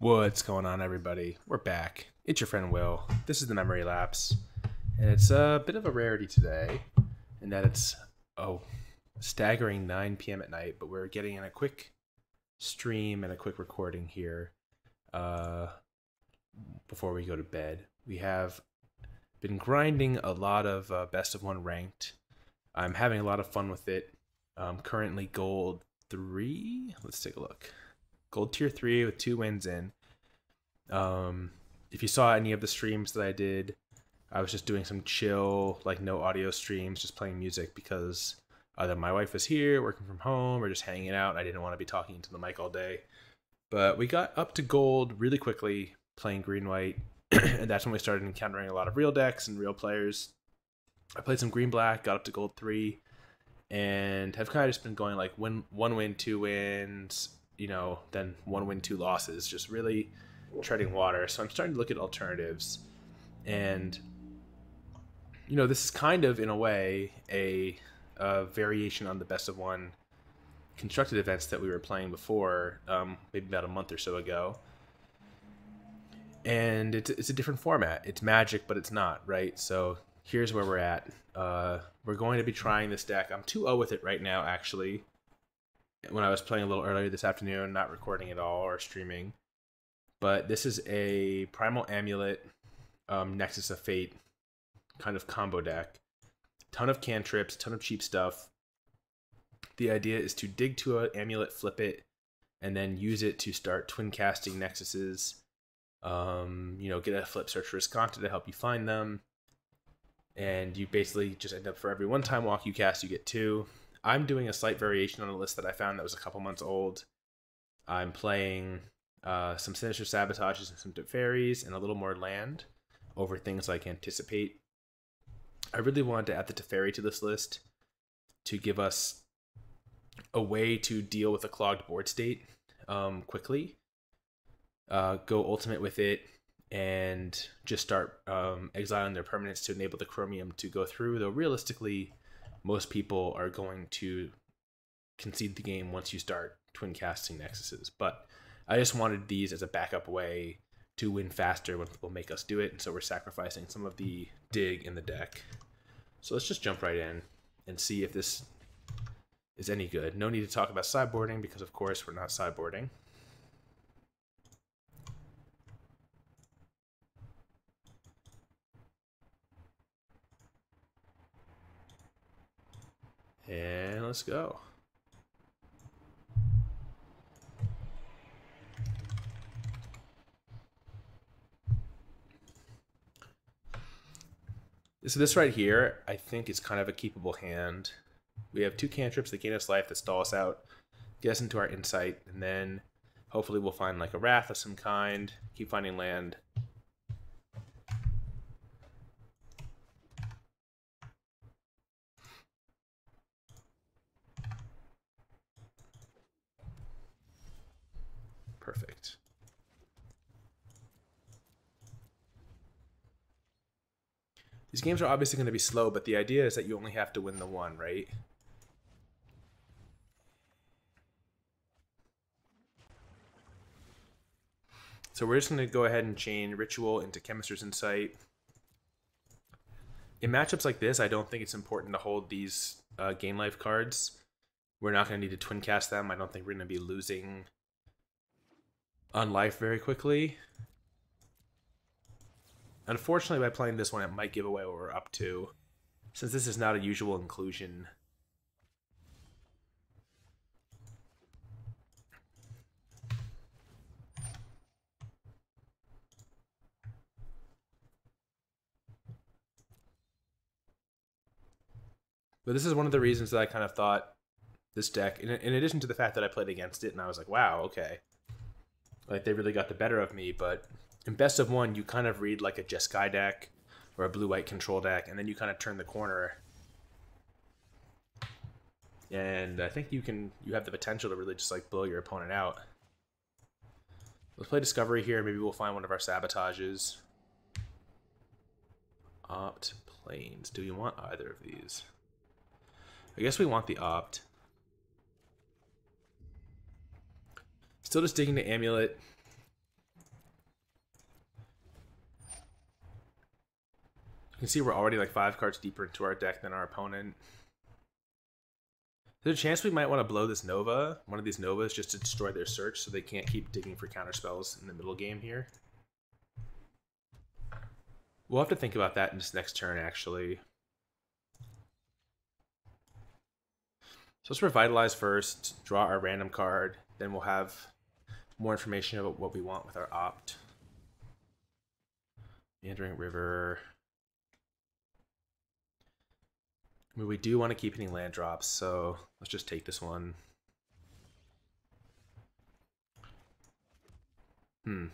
What's going on, everybody? We're back. It's your friend Will. This is the Memory Lapse, and it's a bit of a rarity today in that it's oh staggering 9 p.m. at night, but we're getting in a quick stream and a quick recording here uh, before we go to bed. We have been grinding a lot of uh, best of one ranked. I'm having a lot of fun with it. Um, currently gold three. Let's take a look gold tier three with two wins in. Um, if you saw any of the streams that I did, I was just doing some chill, like no audio streams, just playing music because either my wife was here working from home or just hanging out. I didn't want to be talking into the mic all day. But we got up to gold really quickly playing green white, and that's when we started encountering a lot of real decks and real players. I played some green black, got up to gold three, and have kind of just been going like win, one win, two wins, you know, then one win, two losses, just really treading water. So I'm starting to look at alternatives. And, you know, this is kind of, in a way, a, a variation on the best of one constructed events that we were playing before, um, maybe about a month or so ago. And it's, it's a different format. It's magic, but it's not, right? So here's where we're at. Uh, we're going to be trying this deck. I'm 2 0 with it right now, actually when I was playing a little earlier this afternoon, not recording at all or streaming. But this is a Primal Amulet, um, Nexus of Fate kind of combo deck. Ton of cantrips, ton of cheap stuff. The idea is to dig to an amulet, flip it, and then use it to start twin casting nexuses. Um, you know, get a flip search for Azcanta to help you find them. And you basically just end up for every one time walk you cast, you get two. I'm doing a slight variation on a list that I found that was a couple months old. I'm playing uh, some Sinister Sabotages and some Teferi's and a little more land over things like Anticipate. I really wanted to add the Teferi to this list to give us a way to deal with a clogged board state um, quickly. Uh, go ultimate with it and just start um, exiling their permanents to enable the chromium to go through. Though realistically, most people are going to concede the game once you start twin casting nexuses. But I just wanted these as a backup way to win faster when people make us do it, and so we're sacrificing some of the dig in the deck. So let's just jump right in and see if this is any good. No need to talk about sideboarding because of course we're not sideboarding. And let's go. So this right here, I think is kind of a keepable hand. We have two cantrips that gain us life that stall us out, get us into our insight, and then hopefully we'll find like a wrath of some kind, keep finding land, Perfect. These games are obviously going to be slow, but the idea is that you only have to win the one, right? So we're just going to go ahead and chain Ritual into Chemister's Insight. In matchups like this, I don't think it's important to hold these uh, gain life cards. We're not going to need to twin cast them. I don't think we're going to be losing on life very quickly. Unfortunately, by playing this one, it might give away what we're up to, since this is not a usual inclusion. But this is one of the reasons that I kind of thought this deck, in, in addition to the fact that I played against it and I was like, wow, okay like they really got the better of me. But in best of one, you kind of read like a Jeskai deck or a blue white control deck, and then you kind of turn the corner. And I think you can you have the potential to really just like blow your opponent out. Let's play Discovery here. Maybe we'll find one of our sabotages. Opt Plains. Do we want either of these? I guess we want the opt. Still just digging to Amulet. You can see we're already like five cards deeper into our deck than our opponent. There's a chance we might want to blow this Nova, one of these Novas, just to destroy their search so they can't keep digging for counter spells in the middle game here. We'll have to think about that in this next turn, actually. So let's revitalize first, draw our random card, then we'll have more information about what we want with our opt. Meandering River. Mean, we do want to keep hitting land drops, so let's just take this one. Hmm.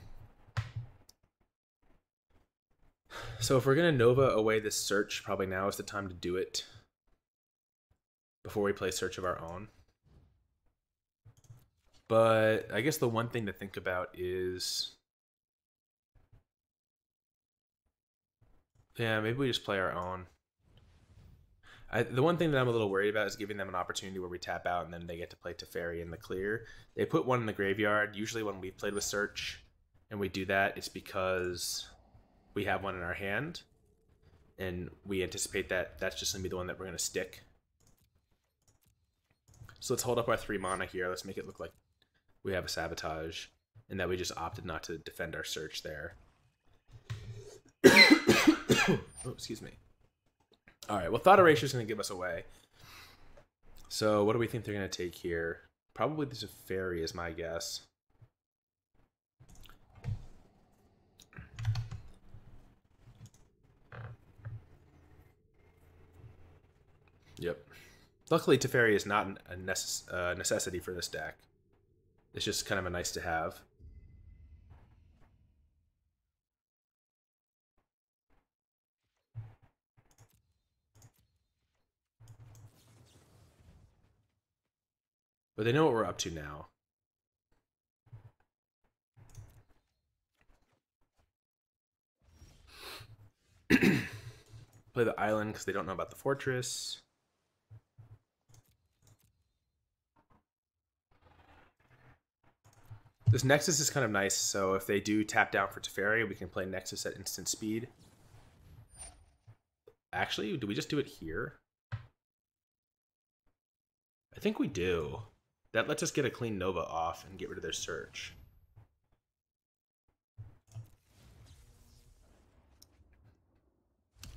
So if we're going to Nova away this search, probably now is the time to do it before we play Search of our own. But I guess the one thing to think about is... Yeah, maybe we just play our own. I, the one thing that I'm a little worried about is giving them an opportunity where we tap out and then they get to play Teferi in the clear. They put one in the graveyard. Usually, when we've played with Search and we do that, it's because we have one in our hand and we anticipate that that's just going to be the one that we're going to stick. So let's hold up our three mana here. Let's make it look like we have a sabotage and that we just opted not to defend our search there. oh, excuse me. All right, well, Thought Erasure is going to give us away. So what do we think they're going to take here? Probably this fairy is my guess. Yep. Luckily, Teferi is not a necess uh, necessity for this deck. It's just kind of a nice to have. But they know what we're up to now. Play the island because they don't know about the fortress. This Nexus is kind of nice, so if they do tap down for Teferi, we can play Nexus at instant speed. Actually, do we just do it here? I think we do. That lets us get a clean Nova off and get rid of their search.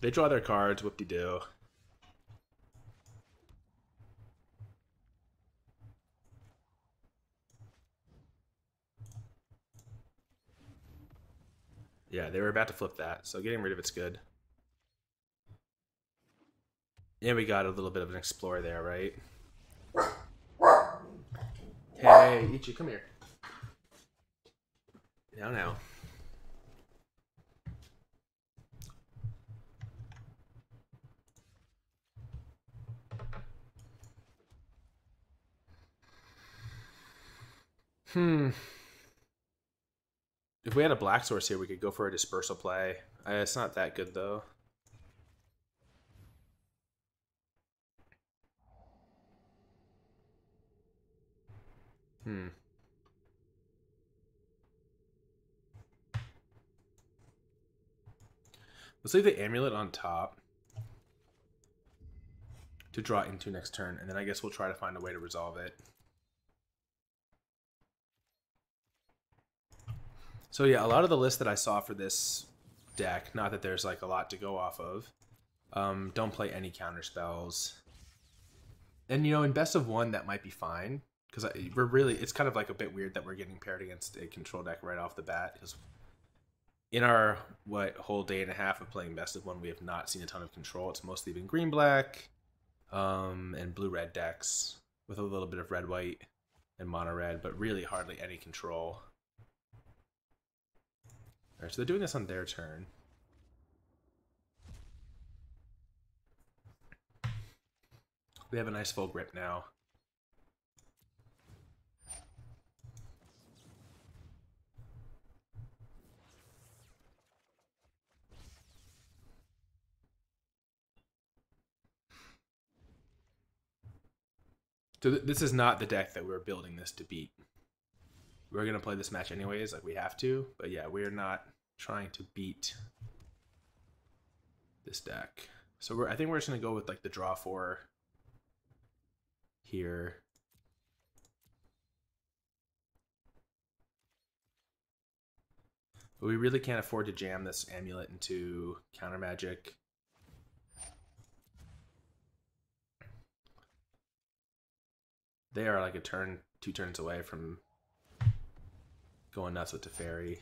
They draw their cards, whoop-de-doo. Yeah, they were about to flip that, so getting rid of it's good. And we got a little bit of an explorer there, right? Hey, Ichi, come here. Now, now. Hmm. If we had a black source here, we could go for a dispersal play. Uh, it's not that good, though. Hmm. Let's leave the amulet on top to draw into next turn, and then I guess we'll try to find a way to resolve it. So yeah, a lot of the list that I saw for this deck, not that there's like a lot to go off of, um, don't play any counter spells. And you know, in best of one, that might be fine because we're really it's kind of like a bit weird that we're getting paired against a control deck right off the bat because in our what whole day and a half of playing best of one, we have not seen a ton of control. It's mostly been green black, um, and blue red decks with a little bit of red white and mono red, but really hardly any control. Alright, so they're doing this on their turn. We have a nice full grip now. So th this is not the deck that we're building this to beat we're gonna play this match anyways, like we have to. But yeah, we're not trying to beat this deck. So we're, I think we're just gonna go with like the draw four here. But we really can't afford to jam this amulet into counter magic. They are like a turn, two turns away from going nuts with the Teferi.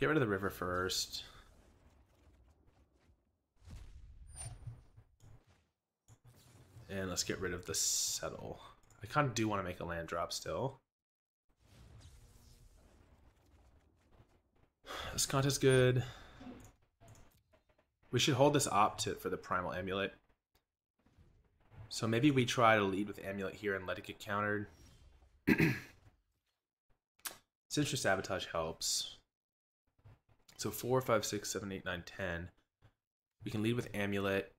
Get rid of the river first. And let's get rid of the settle. I kind of do want to make a land drop still. This contest is good. We should hold this opt for the primal amulet. So maybe we try to lead with amulet here and let it get countered. Sinister Sabotage helps. So 4, 5, 6, 7, 8, 9, 10. We can lead with Amulet.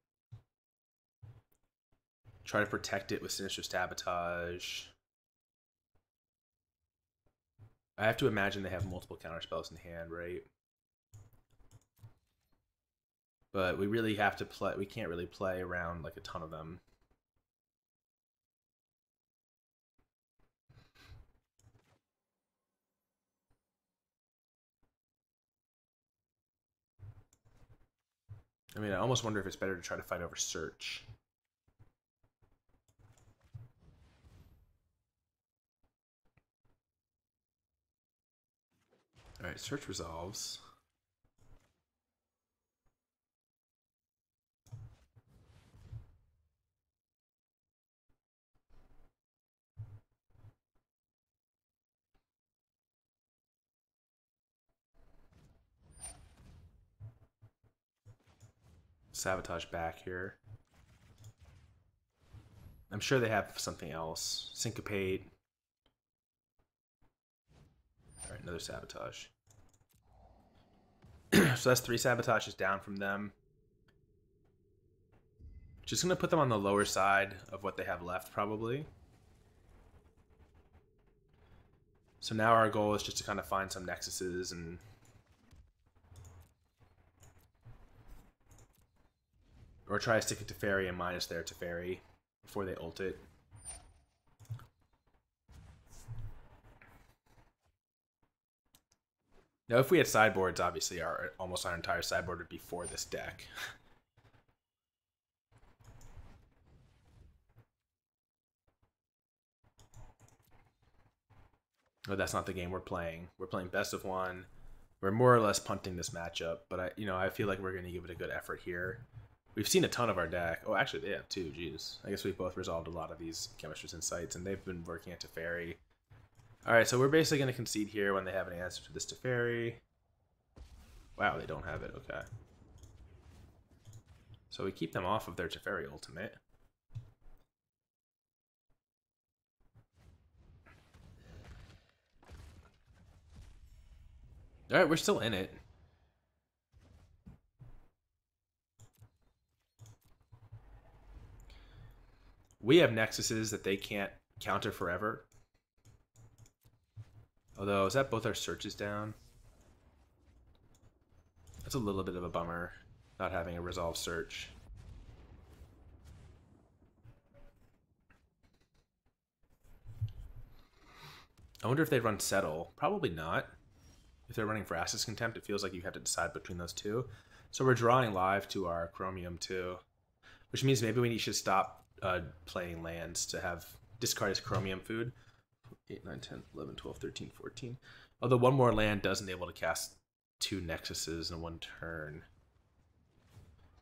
Try to protect it with Sinister Sabotage. I have to imagine they have multiple counter spells in hand, right? But we really have to play. We can't really play around like a ton of them. I mean, I almost wonder if it's better to try to fight over search. All right, search resolves. sabotage back here. I'm sure they have something else. Syncopate. Alright, another sabotage. so that's three sabotages down from them. Just going to put them on the lower side of what they have left, probably. So now our goal is just to kind of find some nexuses and Or try to stick it Teferi and minus their Teferi before they ult it. Now, if we had sideboards, obviously our almost our entire sideboard would be for this deck. but that's not the game we're playing. We're playing best of one. We're more or less punting this matchup, but I, you know, I feel like we're going to give it a good effort here. We've seen a ton of our deck. Oh, actually, they have two. Jeez. I guess we've both resolved a lot of these Chemister's Insights, and they've been working at Teferi. Alright, so we're basically going to concede here when they have an answer to this Teferi. Wow, they don't have it. Okay. So we keep them off of their Teferi ultimate. Alright, we're still in it. We have nexuses that they can't counter forever. Although, is that both our searches down? That's a little bit of a bummer, not having a resolve search. I wonder if they run settle. Probably not. If they're running Vraska's Contempt, it feels like you have to decide between those two. So we're drawing live to our Chromium too, which means maybe we should stop uh, playing lands to have discard as chromium food. 8, 9, 10, 11, 12, 13, 14. Although one more land does enable to cast two Nexuses in one turn.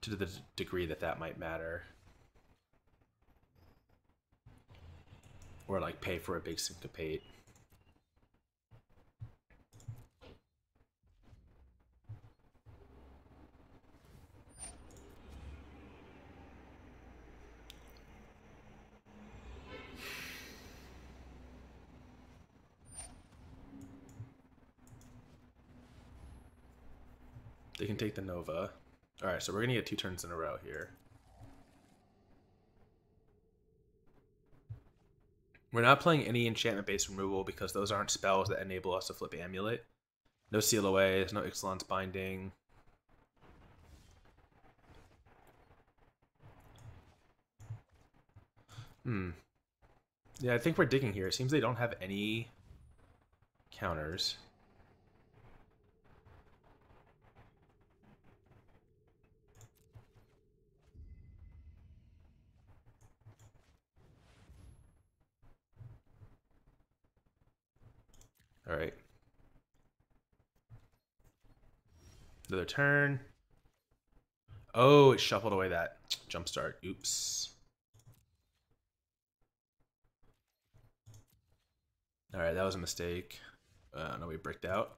To the degree that that might matter. Or like pay for a big syncopate. They can take the Nova. Alright, so we're gonna get two turns in a row here. We're not playing any enchantment-based removal because those aren't spells that enable us to flip Amulet. No Seal Aways, no Ixalan's Binding. Hmm. Yeah, I think we're digging here. It seems they don't have any counters. All right. Another turn. Oh, it shuffled away that jump start. Oops. All right, that was a mistake. Uh, no, we bricked out.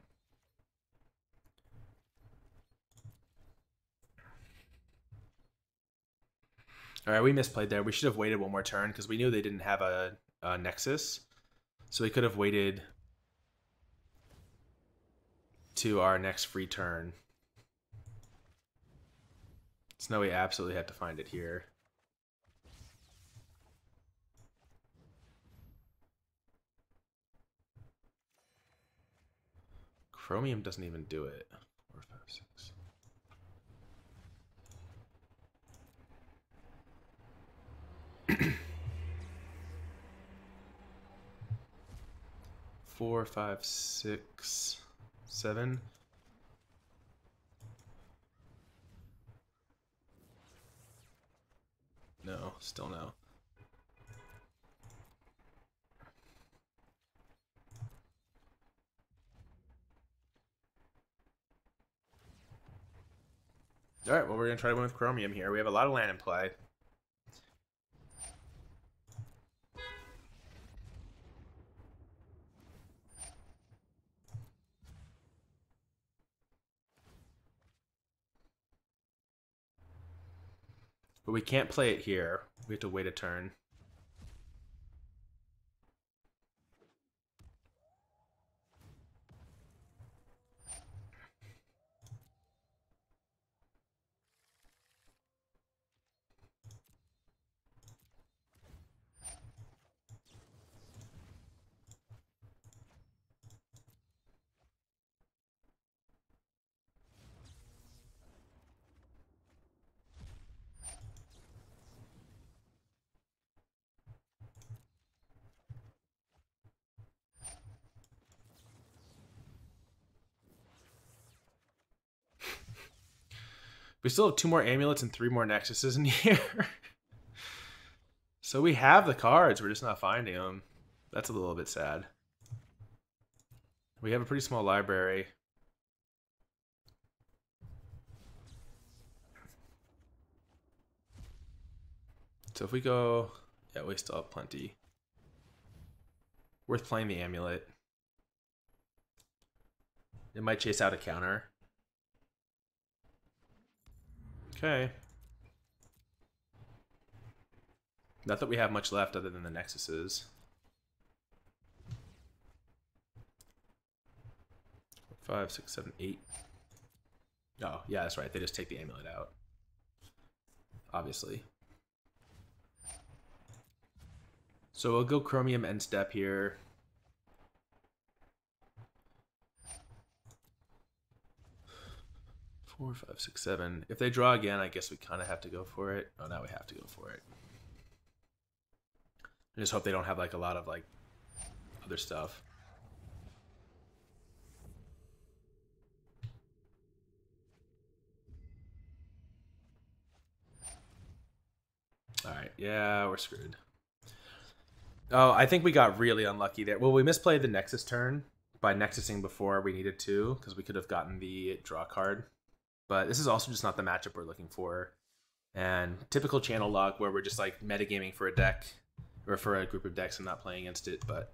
All right, we misplayed there. We should have waited one more turn because we knew they didn't have a, a Nexus. So we could have waited to our next free turn. So now we absolutely have to find it here. Chromium doesn't even do it. Four, five, six. Four, five, six, seven. No, still no. All right, well, we're going to try to win with Chromium here. We have a lot of land in play. But we can't play it here. We have to wait a turn. We still have two more amulets and three more nexuses in here. so we have the cards, we're just not finding them. That's a little bit sad. We have a pretty small library. So if we go, yeah, we still have plenty. Worth playing the amulet. It might chase out a counter. Okay. Not that we have much left other than the nexuses. Five, six, seven, eight. Oh, yeah, that's right. They just take the amulet out. Obviously. So we'll go chromium end step here. Four, five, six, seven. If they draw again, I guess we kind of have to go for it. Oh, now we have to go for it. I just hope they don't have like a lot of like other stuff. All right, yeah, we're screwed. Oh, I think we got really unlucky there. Well, we misplayed the Nexus turn by Nexusing before we needed to because we could have gotten the draw card. But this is also just not the matchup we're looking for. And typical channel lock where we're just like metagaming for a deck or for a group of decks and not playing against it, but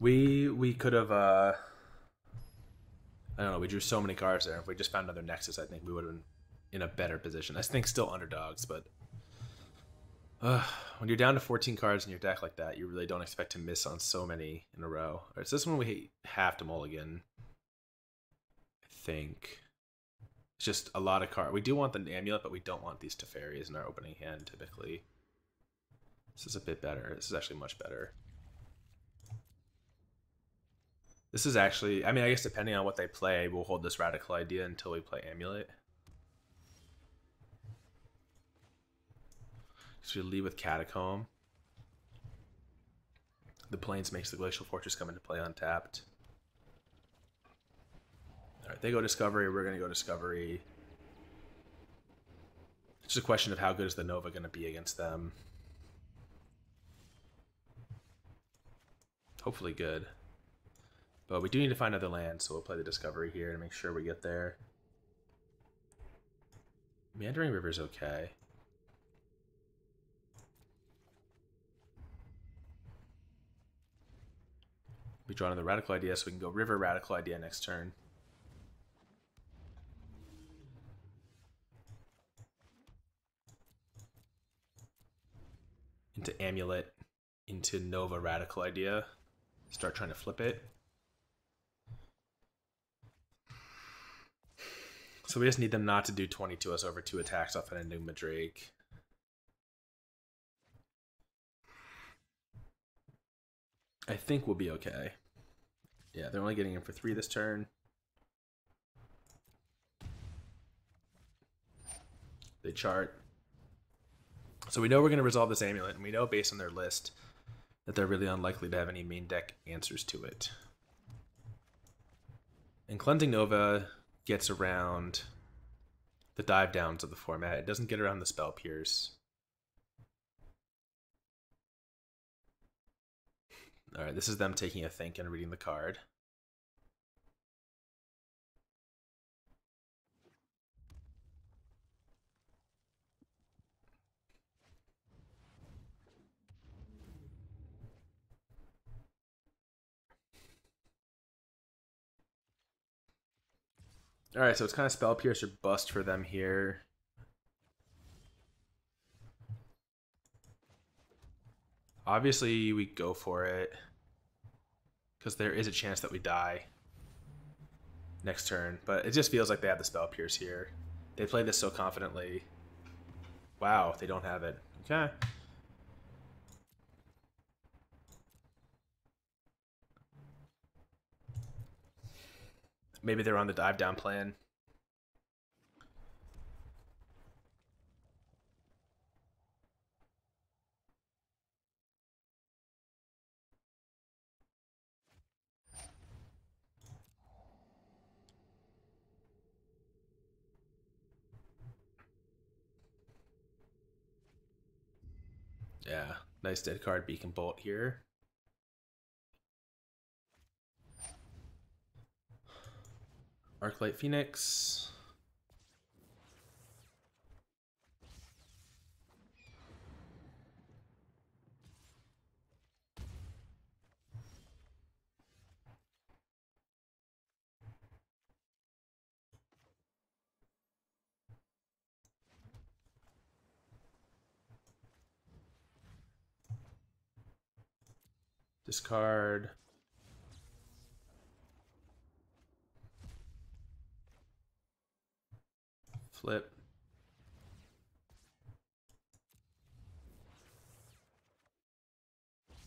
we we could have uh I don't know, we drew so many cards there. If we just found another Nexus, I think we would have been in a better position. I think still underdogs, but Uh, when you're down to 14 cards in your deck like that, you really don't expect to miss on so many in a row. All right, so this one we have to mulligan. I think. It's just a lot of cards. We do want the amulet, but we don't want these Teferis in our opening hand typically. This is a bit better. This is actually much better. This is actually, I mean, I guess depending on what they play, we'll hold this radical idea until we play amulet. So we lead with Catacomb. The Plains makes the Glacial Fortress come into play untapped. Alright, they go Discovery, we're going to go Discovery. It's just a question of how good is the Nova going to be against them. Hopefully good. But we do need to find other land, so we'll play the Discovery here to make sure we get there. Meandering River's okay. We draw another radical idea, so we can go river radical idea next turn. Into amulet, into Nova radical idea. Start trying to flip it. So we just need them not to do 20 to us over two attacks off an Enigma Drake. I think we'll be okay. Yeah, they're only getting in for three this turn. They chart. So we know we're going to resolve this amulet, and we know based on their list that they're really unlikely to have any main deck answers to it. And Cleansing Nova gets around the dive downs of the format. It doesn't get around the spell pierce. All right, this is them taking a think and reading the card. All right, so it's kind of spell pierce bust for them here. Obviously, we go for it because there is a chance that we die next turn, but it just feels like they have the spell pierce here. They play this so confidently. Wow, they don't have it. Okay. Maybe they're on the dive down plan. Yeah, nice dead card beacon bolt here. Arclight Phoenix. Discard. Flip.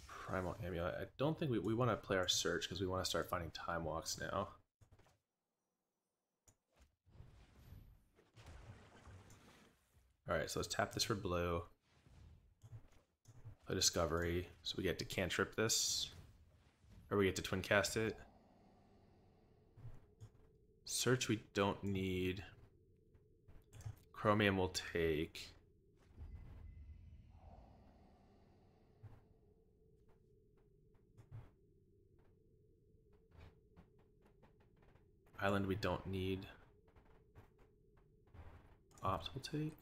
Primal Amulet. I don't think we, we want to play our search because we want to start finding time walks now. Alright, so let's tap this for blue. Play Discovery. So we get to cantrip this. Or we get to twin cast it. Search we don't need. Chromium will take. Island we don't need. Opt will take.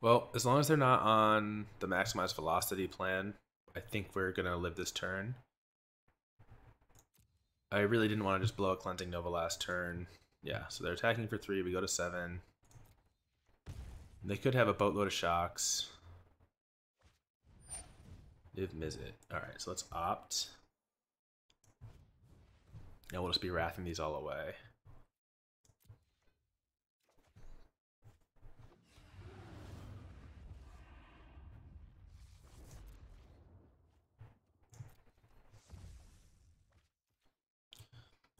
Well, as long as they're not on the maximize velocity plan, I think we're gonna live this turn. I really didn't want to just blow a cleansing Nova last turn. Yeah, so they're attacking for three. We go to seven. They could have a boatload of shocks. If miss it. Alright, so let's opt. And we'll just be wrathing these all away.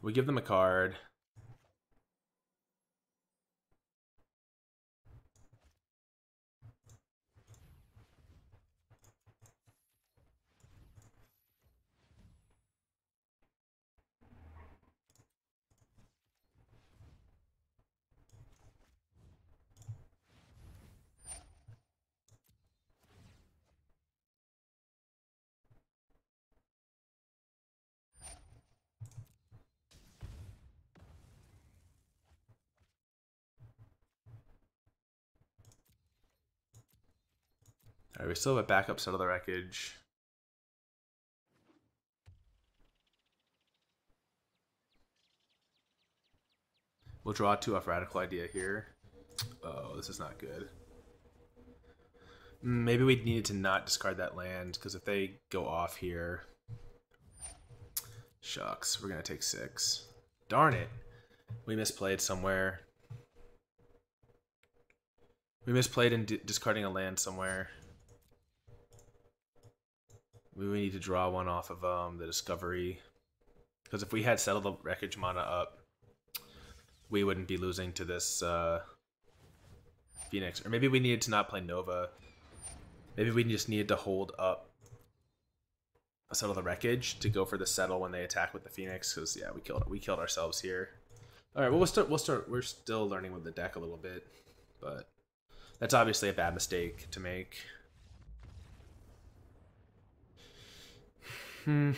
We give them a card. Alright, we still have a backup Settle the Wreckage. We'll draw two off Radical Idea here. Oh, this is not good. Mm, maybe we needed to not discard that land, because if they go off here... Shucks, we're going to take six. Darn it. We misplayed somewhere. We misplayed in discarding a land somewhere. We need to draw one off of um, the Discovery. Because if we had settled the Wreckage mana up, we wouldn't be losing to this uh, Phoenix. Or maybe we needed to not play Nova. Maybe we just needed to hold up a Settle the Wreckage to go for the Settle when they attack with the Phoenix. Because, yeah, we killed we killed ourselves here. Alright, well, we'll start, we'll start, we're still learning with the deck a little bit. But that's obviously a bad mistake to make. Hmm.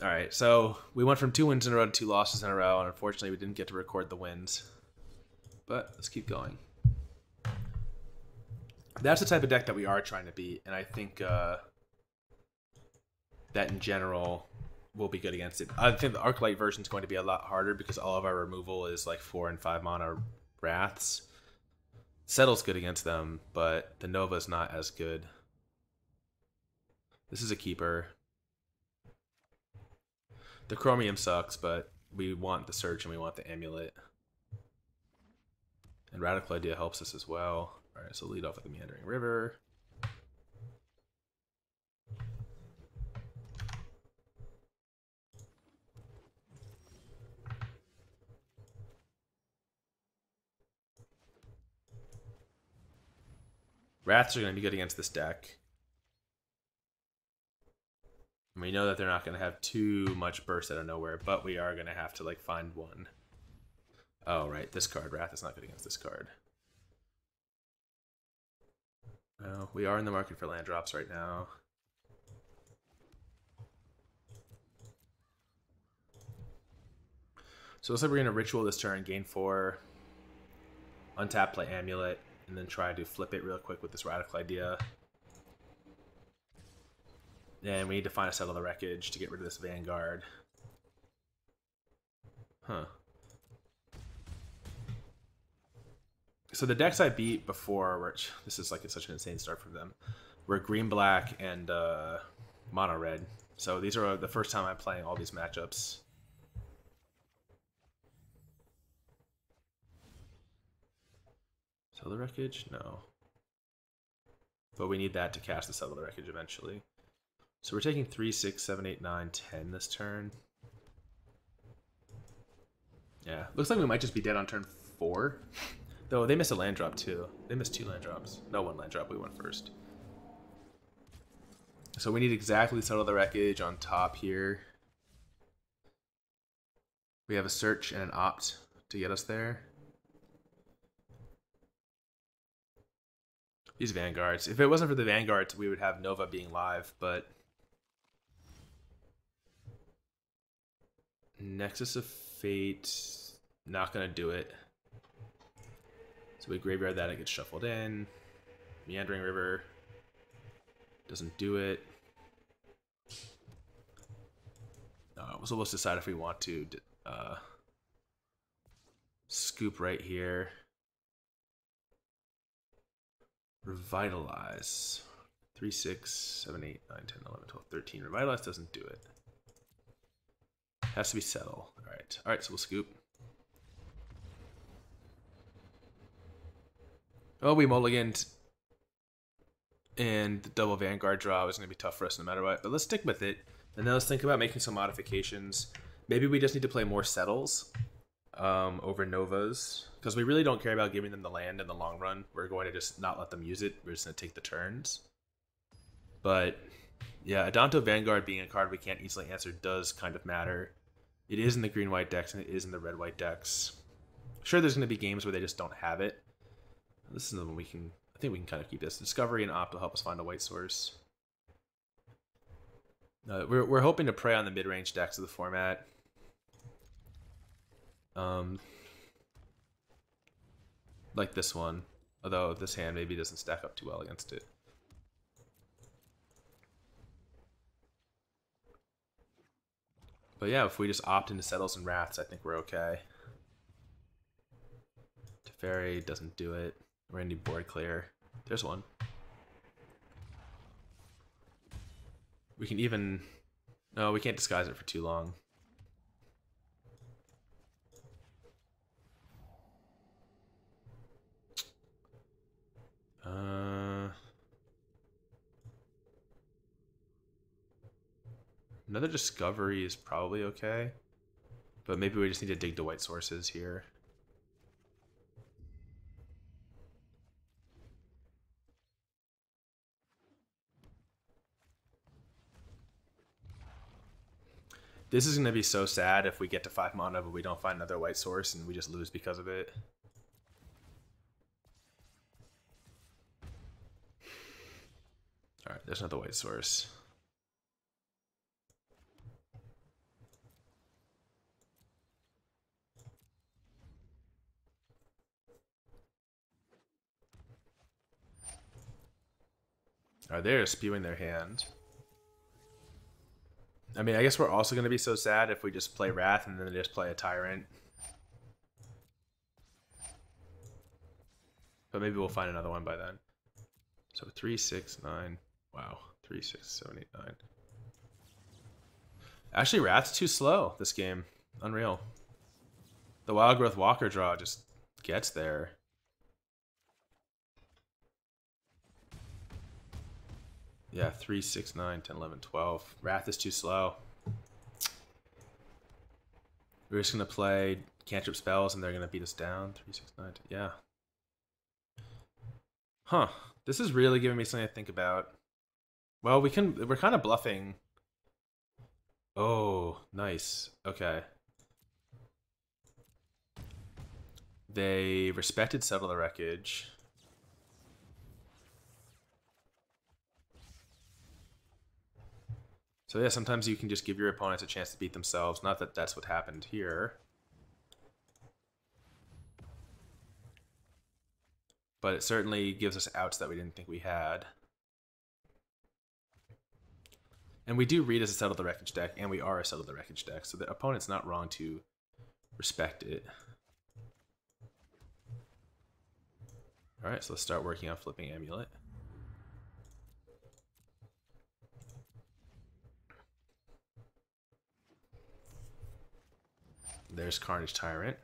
All right, so we went from two wins in a row to two losses in a row, and unfortunately, we didn't get to record the wins. But let's keep going. That's the type of deck that we are trying to beat, and I think uh, that in general will be good against it. I think the Arclight version is going to be a lot harder because all of our removal is like four and five mana wraths. Settle's good against them, but the Nova is not as good. This is a keeper. The chromium sucks, but we want the search and we want the amulet. And radical idea helps us as well. All right, so lead off with the meandering river. Wraths are going to be good against this deck. We know that they're not going to have too much burst out of nowhere, but we are going to have to like find one. Oh, right. This card, Wrath, is not good against this card. Oh, we are in the market for land drops right now. So it looks like we're going to ritual this turn, gain four, untap, play amulet, and then try to flip it real quick with this radical idea. And we need to find a Settle the Wreckage to get rid of this Vanguard. Huh. So the decks I beat before, which this is like such an insane start for them, were green, black, and uh, mono red. So these are the first time I'm playing all these matchups. Settle the Wreckage? No. But we need that to cast the Settle the Wreckage eventually. So we're taking 3, 6, 7, 8, 9, 10 this turn. Yeah, looks like we might just be dead on turn 4. Though they missed a land drop too. They missed two land drops. No, one land drop. We went first. So we need exactly settle the wreckage on top here. We have a search and an opt to get us there. These vanguards. If it wasn't for the vanguards, we would have Nova being live, but Nexus of Fate, not gonna do it. So we graveyard that, it gets shuffled in. Meandering River, doesn't do it. So we'll decide if we want to uh, scoop right here. Revitalize. 3, 6, 7, 8, 9, 10, 11, 12, 13. Revitalize doesn't do it. Has to be settle. Alright. Alright, so we'll scoop. Oh, we mulliganed. And the double Vanguard draw is going to be tough for us no matter what. But let's stick with it. And then let's think about making some modifications. Maybe we just need to play more settles um, over Novas. Because we really don't care about giving them the land in the long run. We're going to just not let them use it. We're just going to take the turns. But yeah, Adanto Vanguard being a card we can't easily answer does kind of matter. It is in the green white decks and it is in the red white decks. Sure, there's going to be games where they just don't have it. This is the one we can. I think we can kind of keep this. Discovery and Opt will help us find a white source. Uh, we're we're hoping to prey on the mid range decks of the format. Um, like this one, although this hand maybe doesn't stack up too well against it. But yeah, if we just opt into Settles and Wraths, I think we're okay. Teferi doesn't do it. We're gonna need board clear. There's one. We can even... No, we can't disguise it for too long. Uh... Another discovery is probably okay. But maybe we just need to dig the white sources here. This is going to be so sad if we get to 5 mana but we don't find another white source and we just lose because of it. Alright, there's another white source. Alright, they're spewing their hand. I mean, I guess we're also going to be so sad if we just play Wrath and then they just play a Tyrant. But maybe we'll find another one by then. So 3, 6, 9. Wow. 3, 6, 7, 8, 9. Actually, Wrath's too slow this game. Unreal. The Wildgrowth Walker draw just gets there. Yeah, 3, 6, 9, 10, 11, 12. Wrath is too slow. We're just going to play cantrip spells and they're going to beat us down. 3, 6, 9, 10. Yeah. Huh. This is really giving me something to think about. Well, we can... We're kind of bluffing. Oh, nice. Okay. They respected Settle the Wreckage. So yeah, sometimes you can just give your opponents a chance to beat themselves. Not that that's what happened here. But it certainly gives us outs that we didn't think we had. And we do read as a Settle the Wreckage deck, and we are a Settle the Wreckage deck, so the opponent's not wrong to respect it. Alright, so let's start working on flipping Amulet. There's Carnage Tyrant.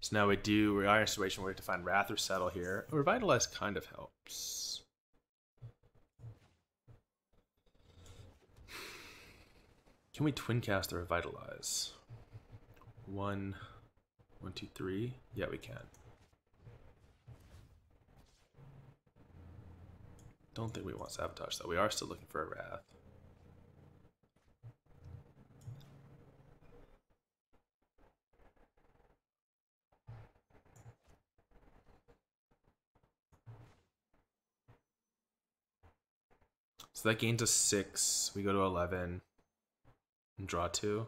So now we do, we are in a situation where we have to find Wrath or Settle here. Revitalize kind of helps. Can we twin cast or revitalize? One, one, two, three. Yeah, we can. Don't think we want sabotage though. We are still looking for a wrath. So that gains us six. We go to 11 and draw two.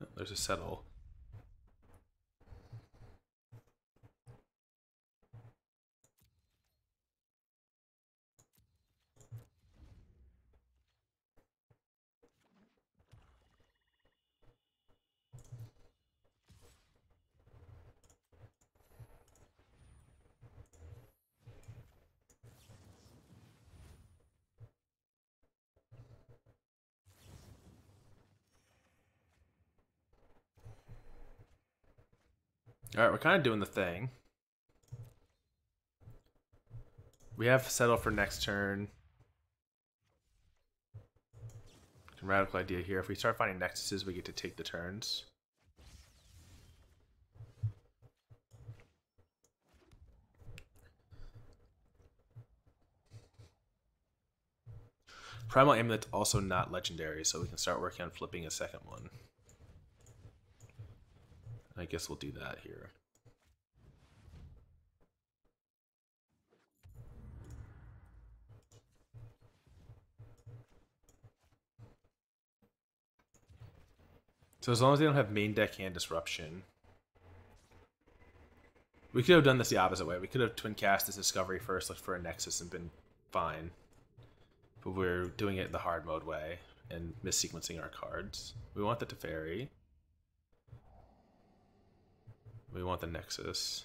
Oh, There's a settle. All right, we're kind of doing the thing. We have settle for next turn. Radical idea here. If we start finding nexuses, we get to take the turns. Primal Amulet's also not legendary, so we can start working on flipping a second one. I guess we'll do that here. So as long as they don't have main deck hand disruption. We could have done this the opposite way. We could have twin cast this discovery first, looked for a nexus, and been fine. But we're doing it the hard mode way and missequencing our cards. We want the Teferi. We want the Nexus.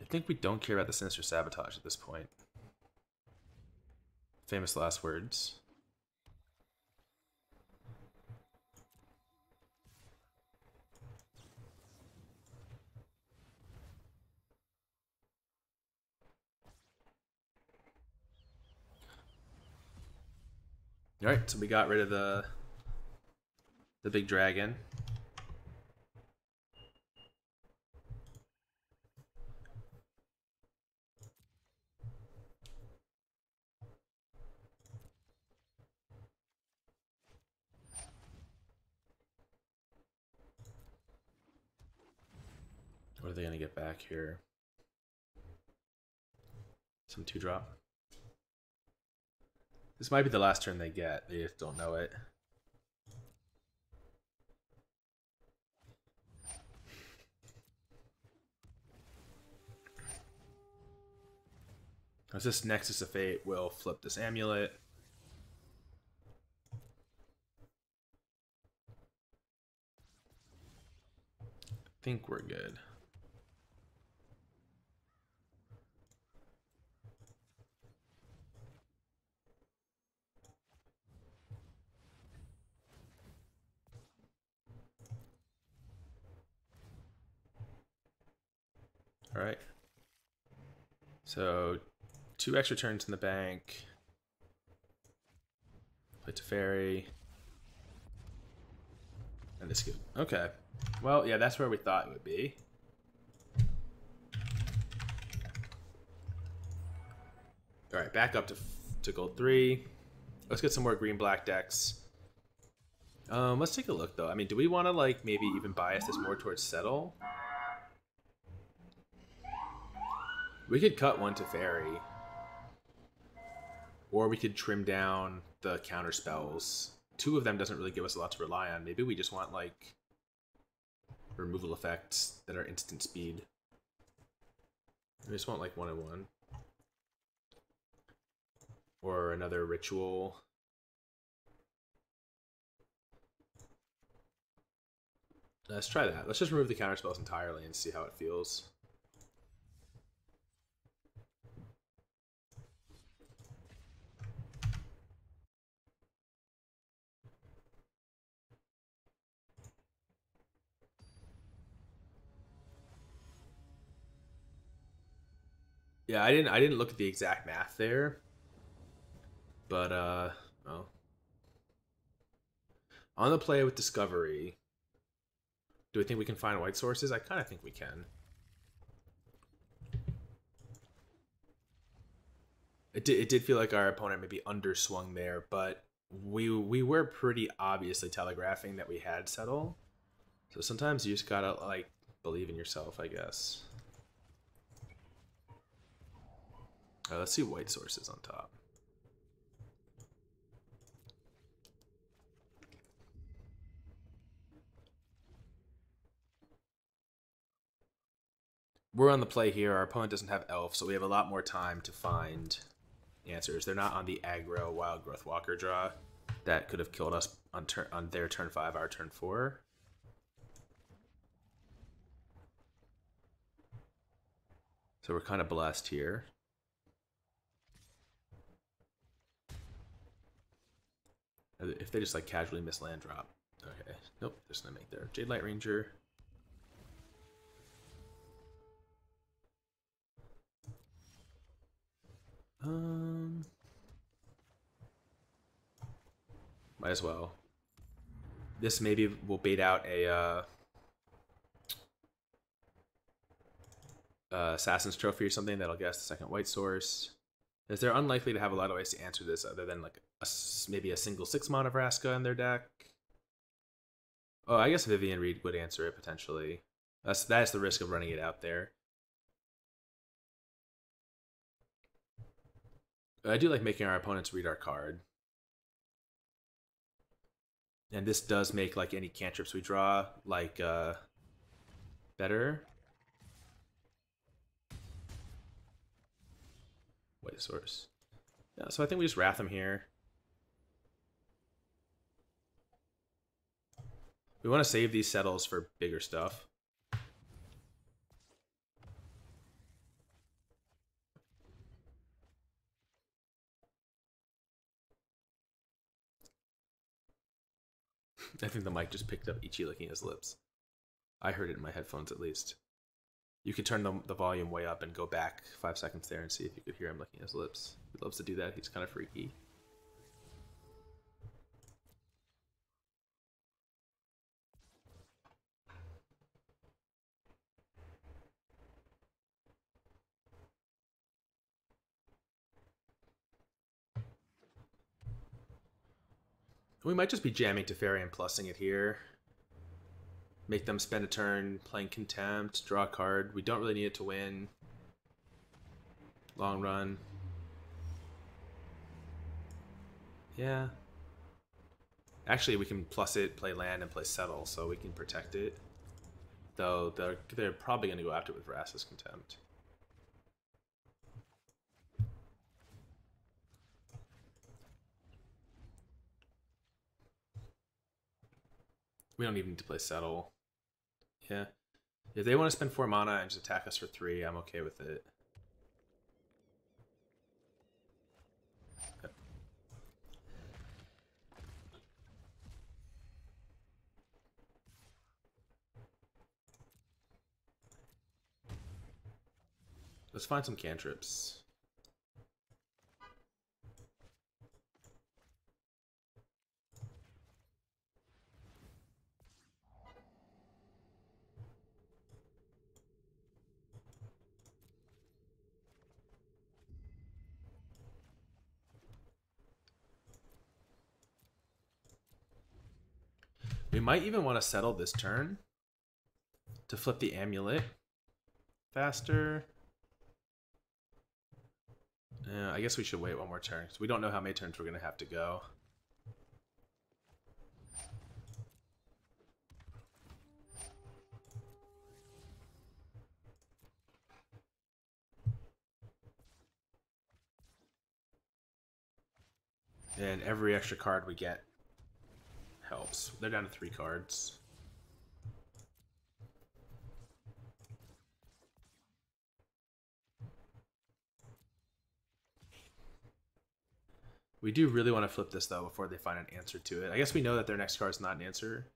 I think we don't care about the Sinister Sabotage at this point. Famous last words. All right, so we got rid of the the big dragon. What are they going to get back here? Some two drop. This might be the last turn they get. They just don't know it. As this Nexus of Fate will flip this amulet. I think we're good. All right. So, two extra turns in the bank. Play to Teferi. And this good. Okay. Well, yeah, that's where we thought it would be. All right, back up to to gold three. Let's get some more green black decks. Um, let's take a look though. I mean, do we want to like maybe even bias this more towards settle? We could cut one Teferi. Or we could trim down the counter spells. Two of them doesn't really give us a lot to rely on. Maybe we just want like removal effects that are instant speed. We just want like one and one. Or another ritual. Let's try that. Let's just remove the counter spells entirely and see how it feels. Yeah, I didn't I didn't look at the exact math there. But uh well. On the play with Discovery, do we think we can find white sources? I kind of think we can. It did, it did feel like our opponent maybe underswung there, but we we were pretty obviously telegraphing that we had settle. So sometimes you just gotta like believe in yourself, I guess. Uh, let's see white sources on top. We're on the play here. Our opponent doesn't have elf, so we have a lot more time to find answers. They're not on the aggro wildgrowth walker draw that could have killed us on turn on their turn five, our turn four. So we're kind of blessed here. If they just like casually miss land drop. Okay. Nope, just gonna make their Jadelight Ranger. Um Might as well. This maybe will bait out a uh, uh, Assassin's Trophy or something that'll guess the second white source. Is they're unlikely to have a lot of ways to answer this other than like a, maybe a single six mana Vraska in their deck. Oh, I guess Vivien Reid would answer it potentially. That's that's the risk of running it out there. I do like making our opponents read our card. And this does make like any cantrips we draw like uh better. White source. Yeah, so I think we just wrath them here. We want to save these settles for bigger stuff. I think the mic just picked up Ichi licking his lips. I heard it in my headphones at least. You could turn the, the volume way up and go back five seconds there and see if you could hear him licking his lips. He loves to do that. He's kind of freaky. We might just be jamming Teferi and plussing it here. Make them spend a turn playing Contempt, draw a card. We don't really need it to win. Long run. Yeah. Actually, we can plus it, play land, and play settle, so we can protect it. Though they're, they're probably going to go after it with Vraska's Contempt. We don't even need to play settle. Yeah. If they want to spend four mana and just attack us for three, I'm okay with it. Let's find some cantrips. We might even want to settle this turn to flip the amulet faster. Yeah, I guess we should wait one more turn because we don't know how many turns we're going to have to go. And every extra card we get helps. They're down to three cards. We do really want to flip this though before they find an answer to it. I guess we know that their next card is not an answer,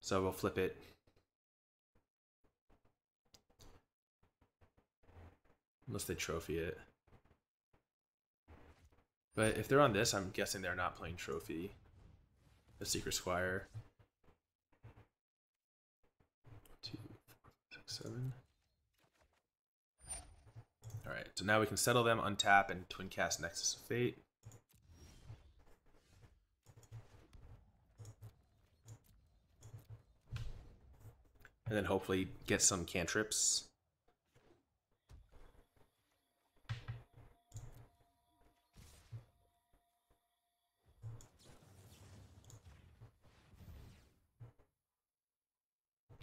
so we'll flip it. Unless they trophy it. But if they're on this, I'm guessing they're not playing trophy. A Seekers' Squire. Two, four, six, seven. Alright, so now we can settle them, untap, and twin cast Nexus of Fate. And then hopefully get some cantrips.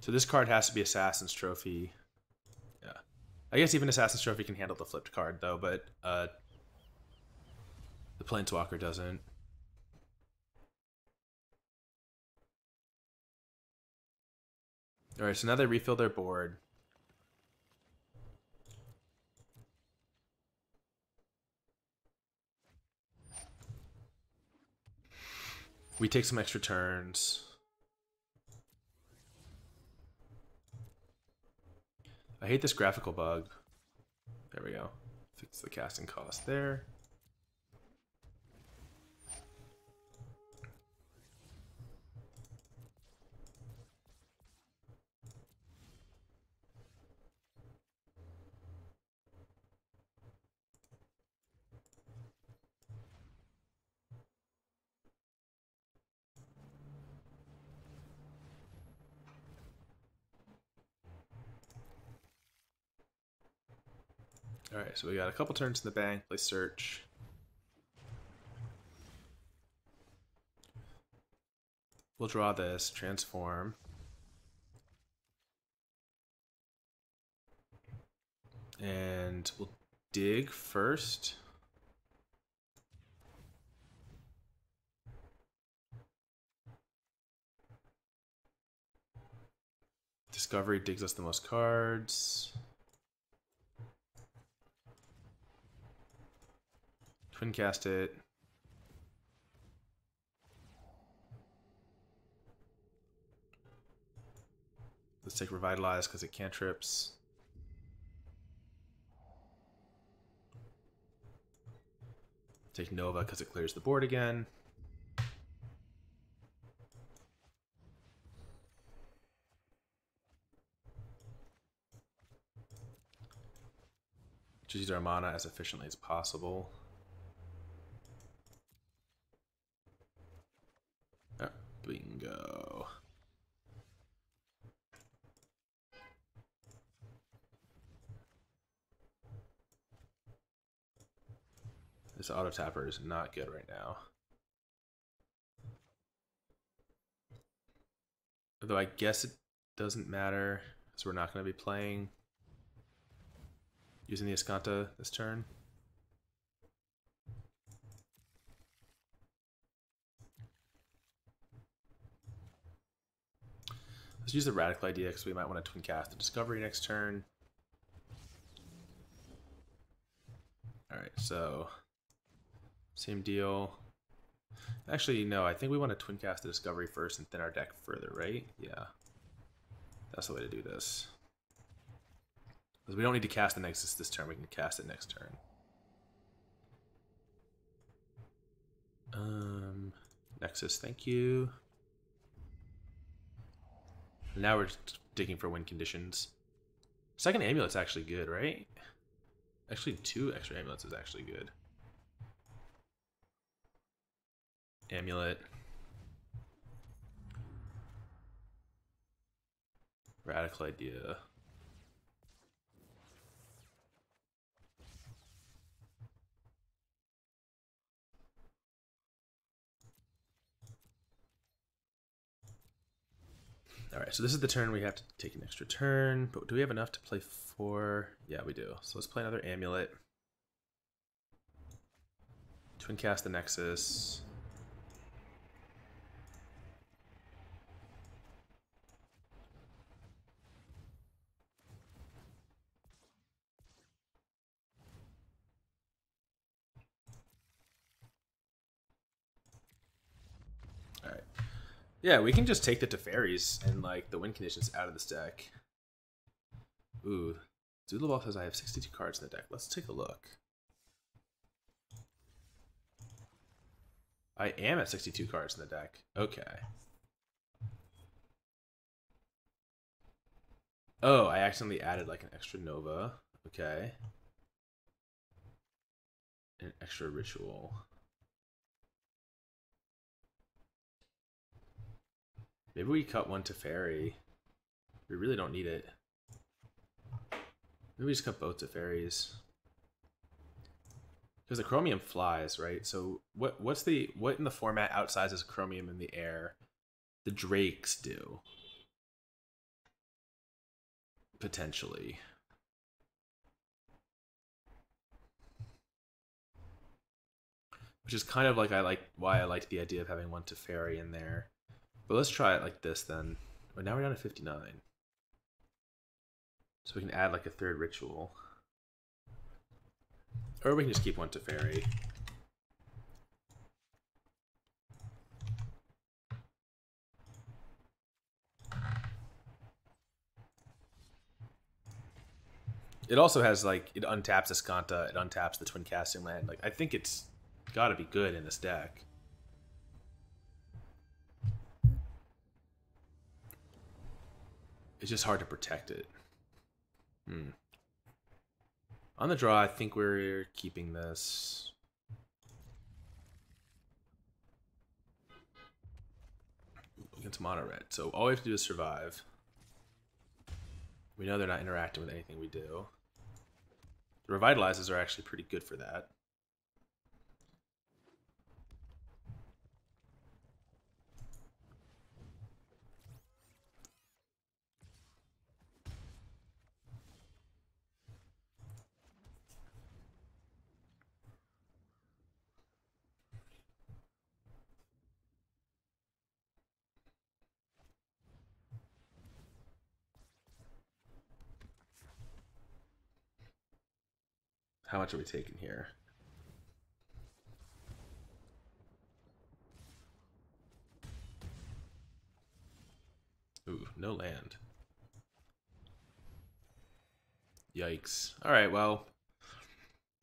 So this card has to be Assassin's Trophy. Yeah. I guess even Assassin's Trophy can handle the flipped card, though, but uh, the Planeswalker doesn't. Alright, so now they refill their board. We take some extra turns. I hate this graphical bug. There we go. Fix the casting cost there. Alright, so we got a couple turns in the bank. Play search. We'll draw this, transform. And we'll dig first. Discovery digs us the most cards. Twin cast it. Let's take Revitalize because it cantrips. Take Nova because it clears the board again. Just use our mana as efficiently as possible. Bingo. This auto tapper is not good right now. Although I guess it doesn't matter, because we're not going to be playing using the Azcanta this turn. Let's use the radical idea because we might want to twin cast the discovery next turn. Alright, so same deal. Actually, no, I think we want to twin cast the discovery first and thin our deck further, right? Yeah. That's the way to do this. Because we don't need to cast the Nexus this turn, we can cast it next turn. Um, Nexus, thank you. Now we're digging for wind conditions. Second amulet's actually good, right? Actually, two extra amulets is actually good. Amulet. Radical idea. All right, so this is the turn we have to take an extra turn, but do we have enough to play four? Yeah, we do. So let's play another Amulet. Twin cast the Nexus. Yeah, we can just take the Teferis and like the win conditions out of this deck. Ooh, Zulabal says I have 62 cards in the deck. Let's take a look. I am at 62 cards in the deck. Okay. Oh, I accidentally added like an extra Nova. Okay. An extra ritual. Maybe we cut one Teferi. We really don't need it. Maybe we just cut both Teferis. Because the chromium flies, right? So what what's the what in the format outsizes chromium in the air? The drakes do. Potentially. Which is kind of like I like why I liked the idea of having one Teferi in there. But let's try it like this then. Oh, now we're down to 59. So we can add like a third ritual. Or we can just keep one Teferi. It also has like it untaps Azcanta, it untaps the twin casting land. Like I think it's got to be good in this deck. It's just hard to protect it. Hmm. On the draw, I think we're keeping this. Against mono red. So all we have to do is survive. We know they're not interacting with anything we do. The revitalizers are actually pretty good for that. How much are we taking here? Ooh, no land. Yikes. Alright, well,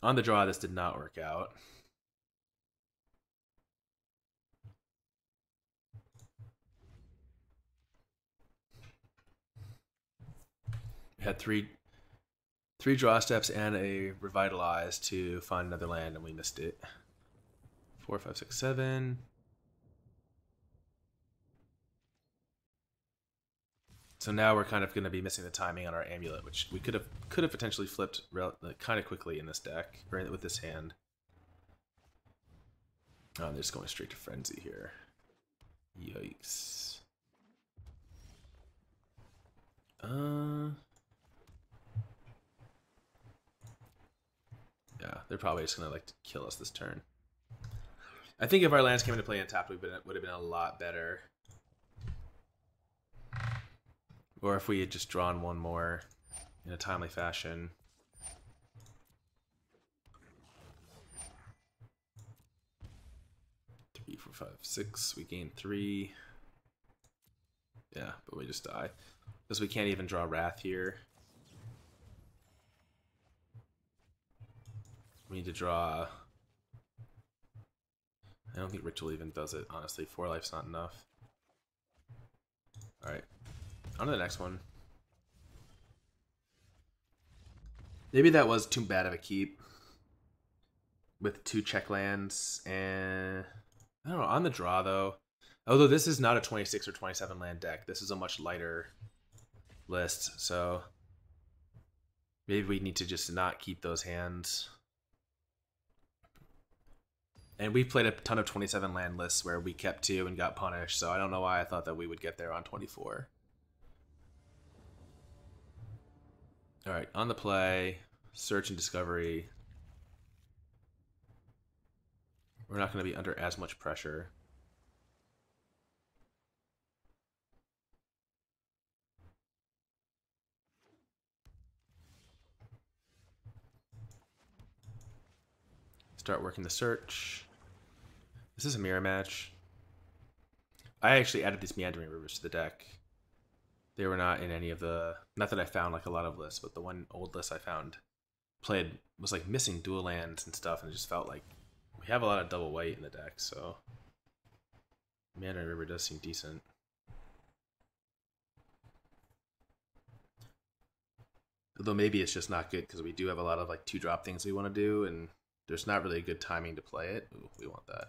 on the draw, this did not work out. Had three three draw steps and a revitalize to find another land, and we missed it. Four, five, six, seven. So now we're kind of going to be missing the timing on our amulet, which we could have could have potentially flipped kind of quickly in this deck or with this hand. Oh, they're just going straight to frenzy here. Yikes. Uh. Yeah, they're probably just gonna like kill us this turn. I think if our lands came into play untapped, we would have been a lot better. Or if we had just drawn one more in a timely fashion. Three, four, five, six. We gain three. Yeah, but we just die. Because we can't even draw Wrath here. We need to draw... I don't think Ritual even does it, honestly. Four life's not enough. Alright. On to the next one. Maybe that was too bad of a keep. With two check lands and... I don't know, on the draw though. Although this is not a 26 or 27 land deck. This is a much lighter list, so... Maybe we need to just not keep those hands. And we played a ton of 27 land lists where we kept two and got punished, so I don't know why I thought that we would get there on 24. Alright, on the play, search and discovery. We're not going to be under as much pressure. Start working the search. This is a mirror match. I actually added these meandering rivers to the deck. They were not in any of the not that I found like a lot of lists, but the one old list I found played was like missing dual lands and stuff, and it just felt like we have a lot of double white in the deck, so Mana River does seem decent. Although maybe it's just not good because we do have a lot of like two drop things we want to do, and there's not really a good timing to play it. Ooh, we want that.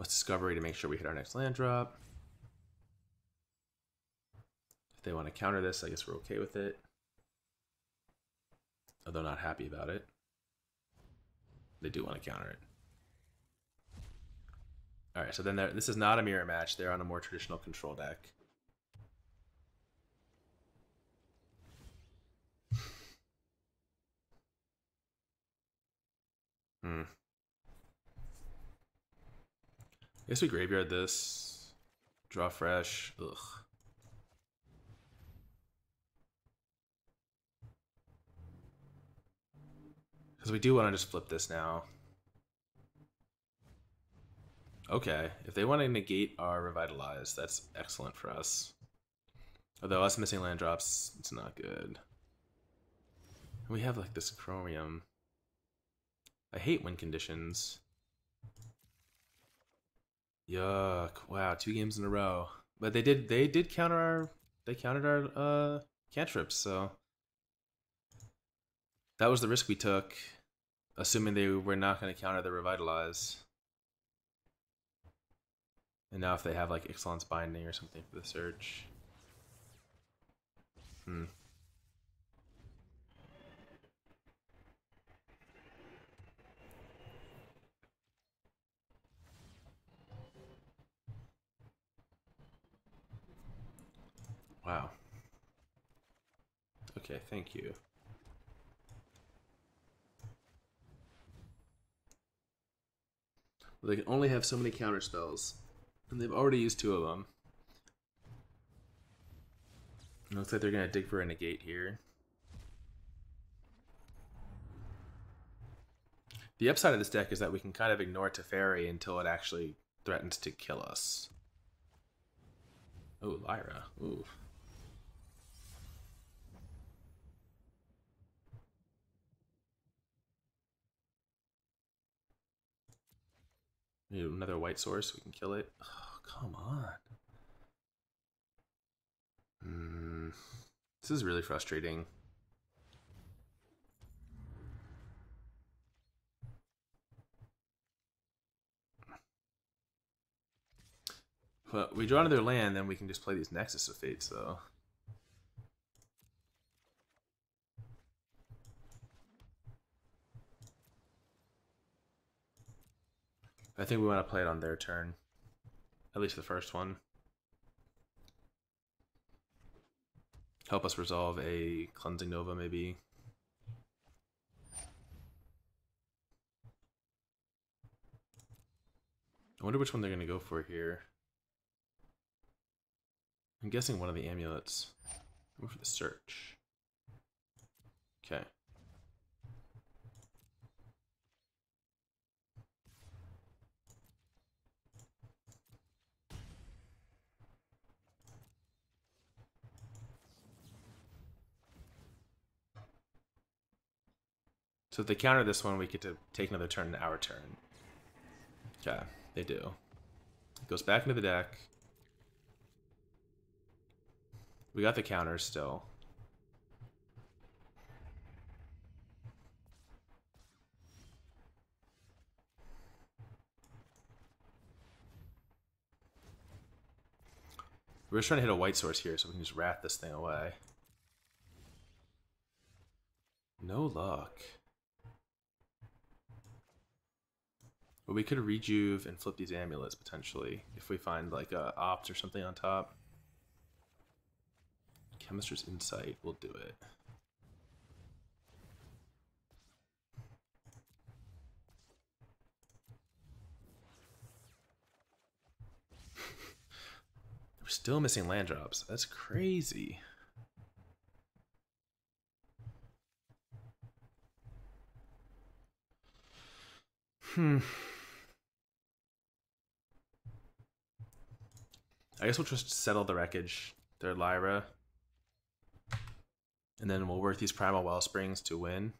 Let's discovery to make sure we hit our next land drop. If they want to counter this, I guess we're okay with it. Although not happy about it. They do want to counter it. Alright, so then this is not a mirror match. They're on a more traditional control deck. Hmm. I guess we graveyard this. Draw fresh. Ugh. Because we do want to just flip this now. Okay, if they want to negate our Revitalize, that's excellent for us. Although us missing land drops, it's not good. We have like this Chromium. I hate win conditions. Yuck. Wow, two games in a row. But they did they did counter our they countered our uh cantrips, so that was the risk we took, assuming they were not going to counter the revitalize. And now if they have like Ixalan's Binding or something for the search. Hmm. Wow. Okay, thank you. They can only have so many counter spells, and they've already used two of them. It looks like they're going to dig for a negate here. The upside of this deck is that we can kind of ignore Teferi until it actually threatens to kill us. Oh, Lyra. Ooh. Another white source. We can kill it. Oh, come on. Mm, this is really frustrating. But we draw another land, then we can just play these Nexus of Fates, though. I think we want to play it on their turn. At least the first one. Help us resolve a Cleansing Nova, maybe. I wonder which one they're going to go for here. I'm guessing one of the amulets. Go for the search. Okay. So if they counter this one, we get to take another turn in our turn. Yeah, they do. It goes back into the deck. We got the counters still. We're just trying to hit a white source here so we can just rat this thing away. No luck. But we could rejuve and flip these amulets potentially if we find like a opt or something on top. Chemister's Insight will do it. We're still missing land drops. That's crazy. Hmm. I guess we'll just settle the wreckage. Their Lyra. And then we'll work these Primal Wellsprings to win.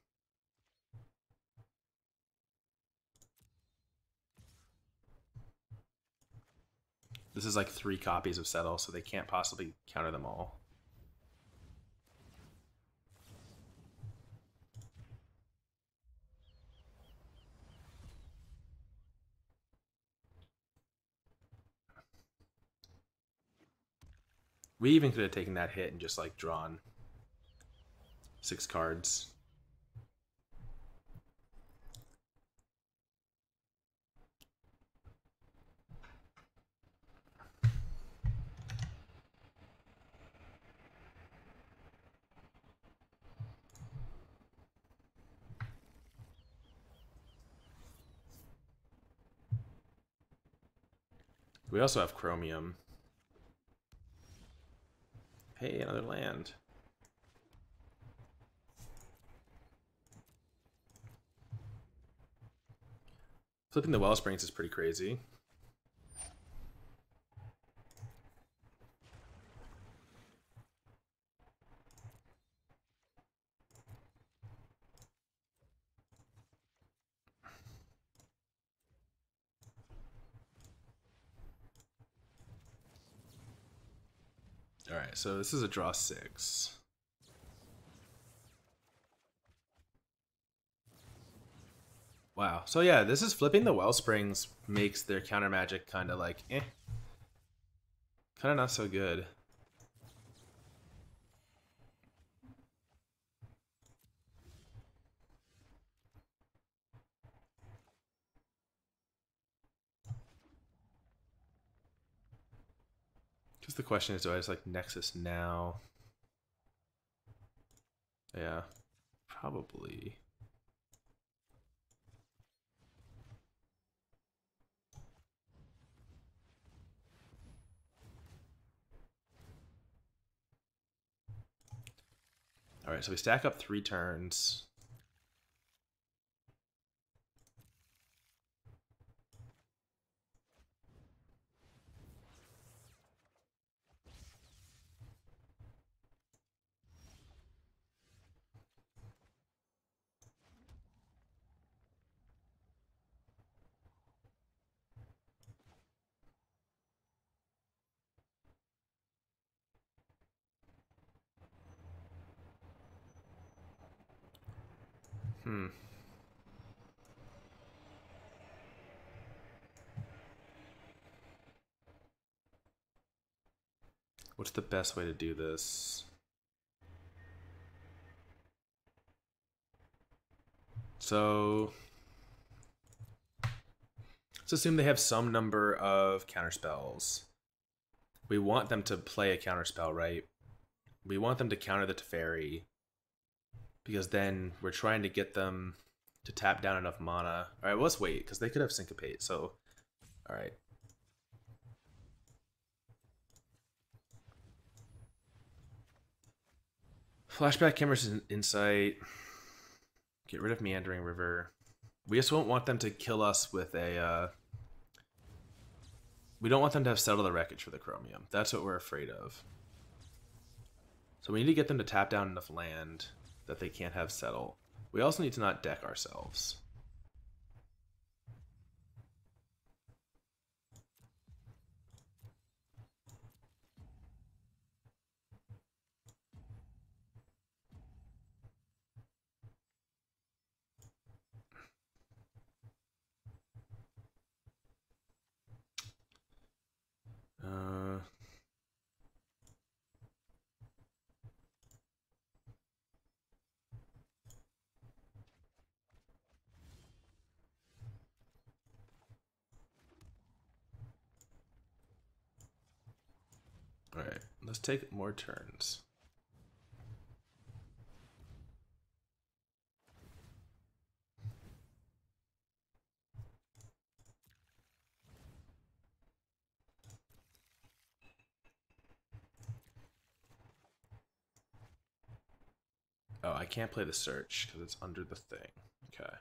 This is like three copies of Settle, so they can't possibly counter them all. We even could have taken that hit and just like drawn six cards. We also have chromium. Hey, another land. Flipping the Wellsprings is pretty crazy. Alright, so this is a draw six. Wow. So yeah, this is flipping the Wellsprings makes their counter magic kind of like eh. Kind of not so good. The question is, do I just like Nexus now? Yeah, probably. All right, so we stack up three turns. Hmm. What's the best way to do this? So let's assume they have some number of counterspells. We want them to play a counterspell, right? We want them to counter the Teferi because then we're trying to get them to tap down enough mana. All right, well, let's wait because they could have syncopate. So, all right. Flashback Chemister's Insight. Get rid of Meandering River. We just won't want them to kill us with a. Uh... We don't want them to have settled the wreckage for the chromium. That's what we're afraid of. So we need to get them to tap down enough land that they can't have settle. We also need to not deck ourselves. Uh, All right, let's take more turns. Oh, I can't play the search because it's under the thing. Okay.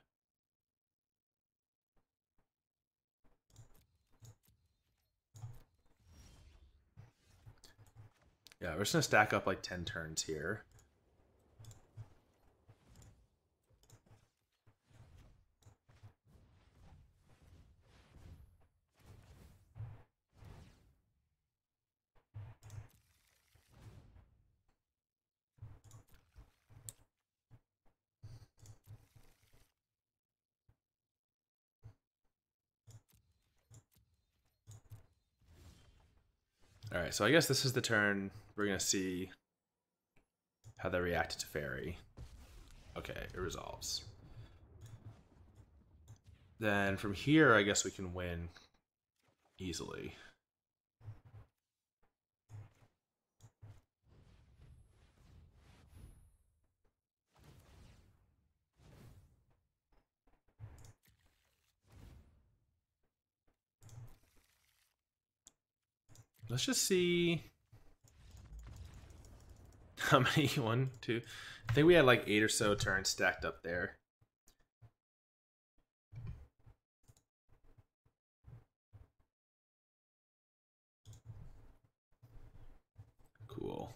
Yeah, we're just gonna stack up like 10 turns here. All right, so I guess this is the turn. We're gonna see how they reacted to Teferi. Okay, it resolves. Then from here, I guess we can win easily. Let's just see how many one, two. I think we had like eight or so turns stacked up there. Cool.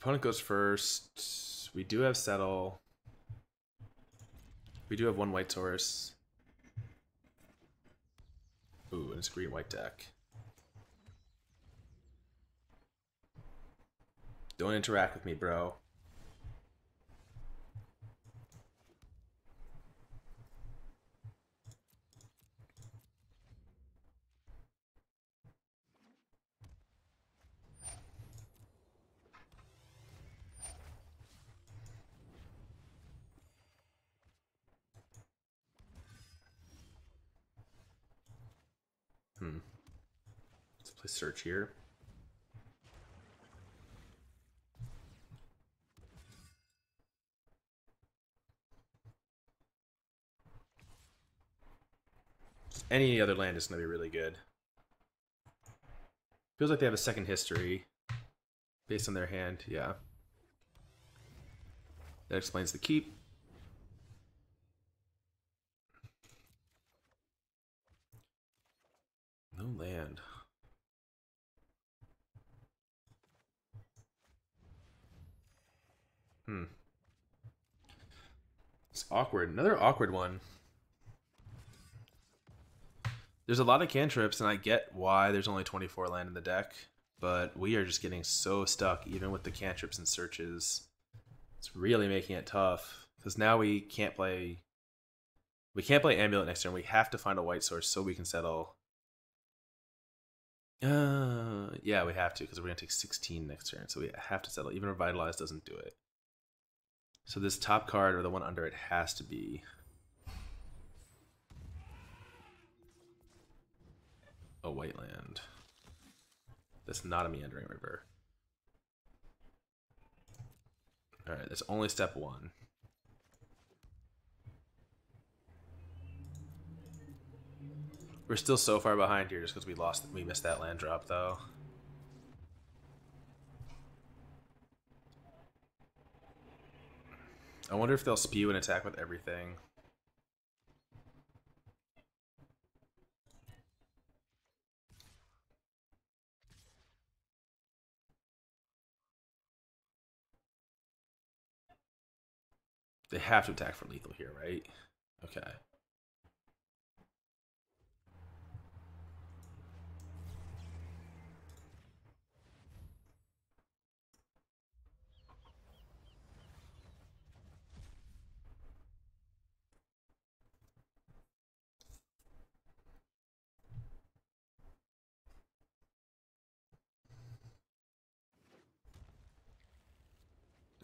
Opponent goes first. We do have settle. We do have one white source. Ooh, and it's green white deck. Don't interact with me, bro. Hmm. Let's search here. Any other land is going to be really good. Feels like they have a second history based on their hand. Yeah. That explains the keep. No land. Hmm. It's awkward. Another awkward one. There's a lot of cantrips, and I get why there's only 24 land in the deck, but we are just getting so stuck, even with the cantrips and searches. It's really making it tough because now we can't play. We can't play amulet next turn. We have to find a white source so we can settle uh, yeah, we have to because we're gonna take 16 next turn, so we have to settle. Even revitalize doesn't do it. So this top card or the one under it has to be a white land. That's not a meandering river. All right, that's only step one. We're still so far behind here just because we lost, we missed that land drop though. I wonder if they'll spew and attack with everything. They have to attack for lethal here, right? Okay.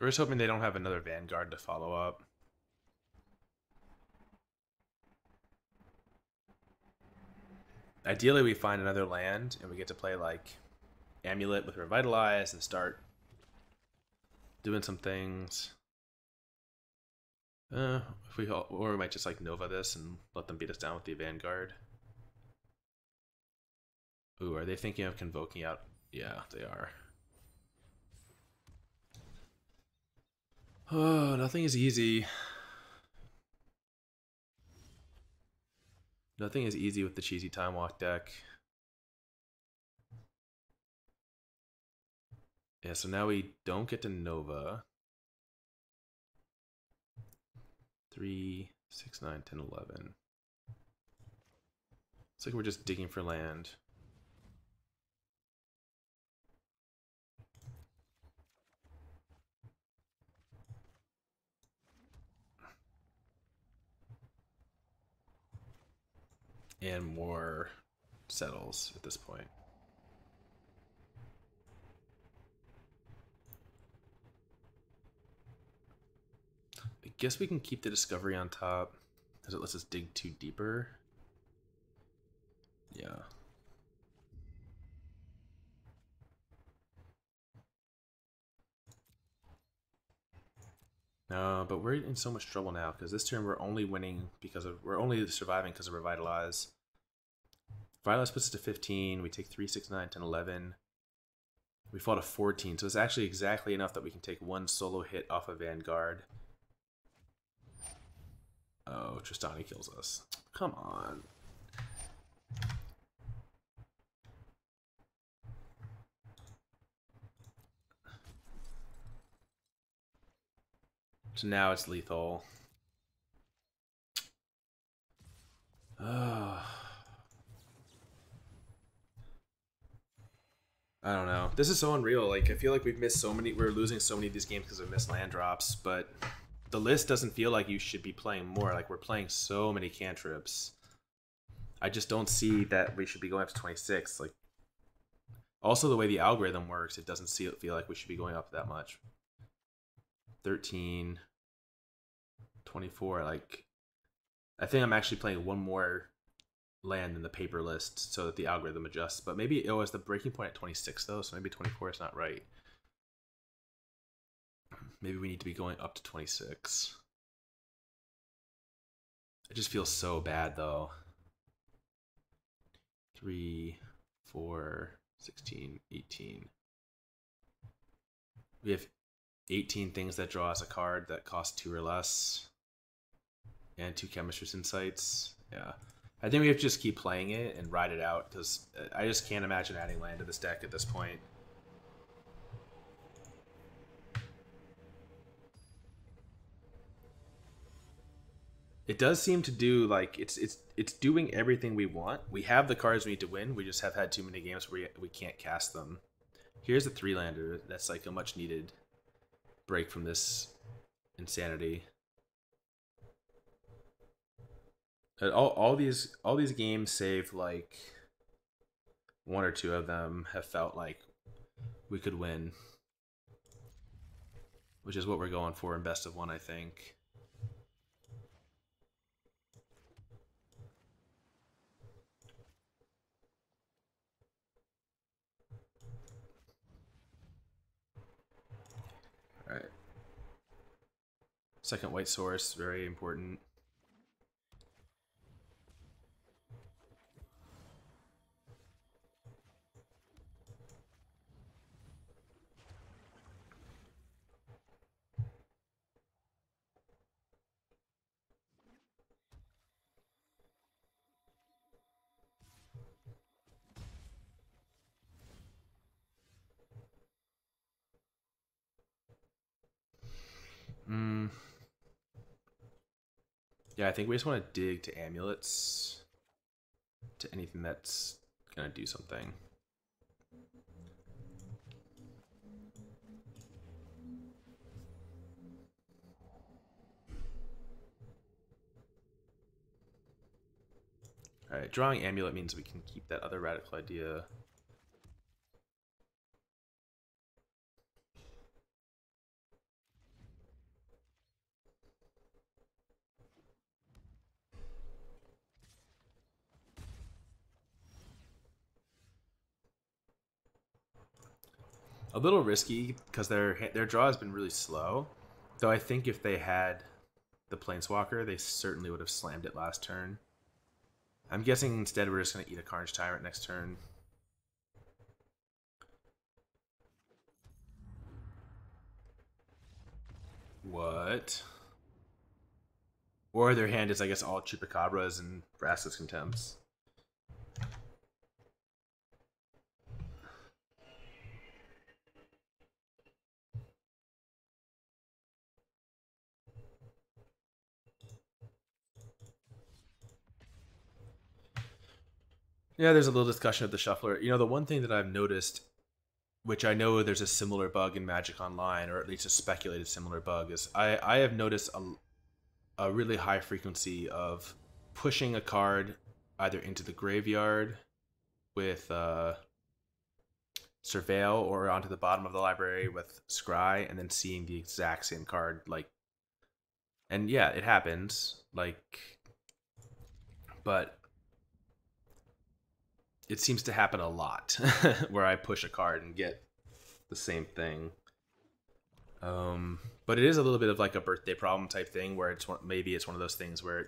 We're just hoping they don't have another Vanguard to follow up. Ideally, we find another land and we get to play like Amulet with Revitalize and start doing some things. Uh, if we or we might just like Nova this and let them beat us down with the Vanguard. Ooh, are they thinking of convoking out? Yeah, they are. Oh, nothing is easy. Nothing is easy with the cheesy time walk deck. Yeah, so now we don't get to Nova. 3, 6, 9, 10, 11. It's like we're just digging for land. And more settles at this point. I guess we can keep the discovery on top because it lets us dig too deeper. Yeah. No, but we're in so much trouble now because this turn we're only winning because of we're only surviving because of revitalize. Revitalize puts us to 15. We take 3, 6, 9, 10, 11. We fall to 14, so it's actually exactly enough that we can take one solo hit off of Vanguard. Oh, Trostani kills us. Come on. So now it's lethal. Uh, I don't know. This is so unreal. Like I feel like we've missed so many. We're losing so many of these games because of missed land drops. But the list doesn't feel like you should be playing more. Like we're playing so many cantrips. I just don't see that we should be going up to 26. Like also the way the algorithm works, it doesn't feel like we should be going up that much. 13, 24. Like, I think I'm actually playing one more land in the paper list so that the algorithm adjusts. But maybe oh, it was the breaking point at 26, though, so maybe 24 is not right. Maybe we need to be going up to 26. It just feels so bad, though. 3, 4, 16, 18. We have 18 things that draw us a card that cost two or less. And two Chemister's Insights. Yeah. I think we have to just keep playing it and ride it out because uh, I just can't imagine adding land to this deck at this point. It does seem to do like it's it's it's doing everything we want. We have the cards we need to win. We just have had too many games where we, we can't cast them. Here's a three lander that's like a much needed break from this insanity. All all these all these games, save like one or two of them, have felt like we could win, which is what we're going for in best of one, I think. Second white source, very important. Yeah, I think we just want to dig to amulets, to anything that's going to do something. Alright, drawing amulet means we can keep that other radical idea a little risky because their their draw has been really slow. Though I think if they had the Planeswalker, they certainly would have slammed it last turn. I'm guessing instead we're just going to eat a Carnage Tyrant next turn. What? Or their hand is, I guess, all Chupacabras and Vraska's Contempts. Yeah, there's a little discussion of the shuffler. You know, the one thing that I've noticed, which I know there's a similar bug in Magic Online, or at least a speculated similar bug, is I, I have noticed a, a really high frequency of pushing a card either into the graveyard with uh, Surveil or onto the bottom of the library with Scry, and then seeing the exact same card. Like, and yeah, it happens. Like, but it seems to happen a lot where I push a card and get the same thing. Um, but it is a little bit of like a birthday problem type thing where it's one, maybe it's one of those things where it,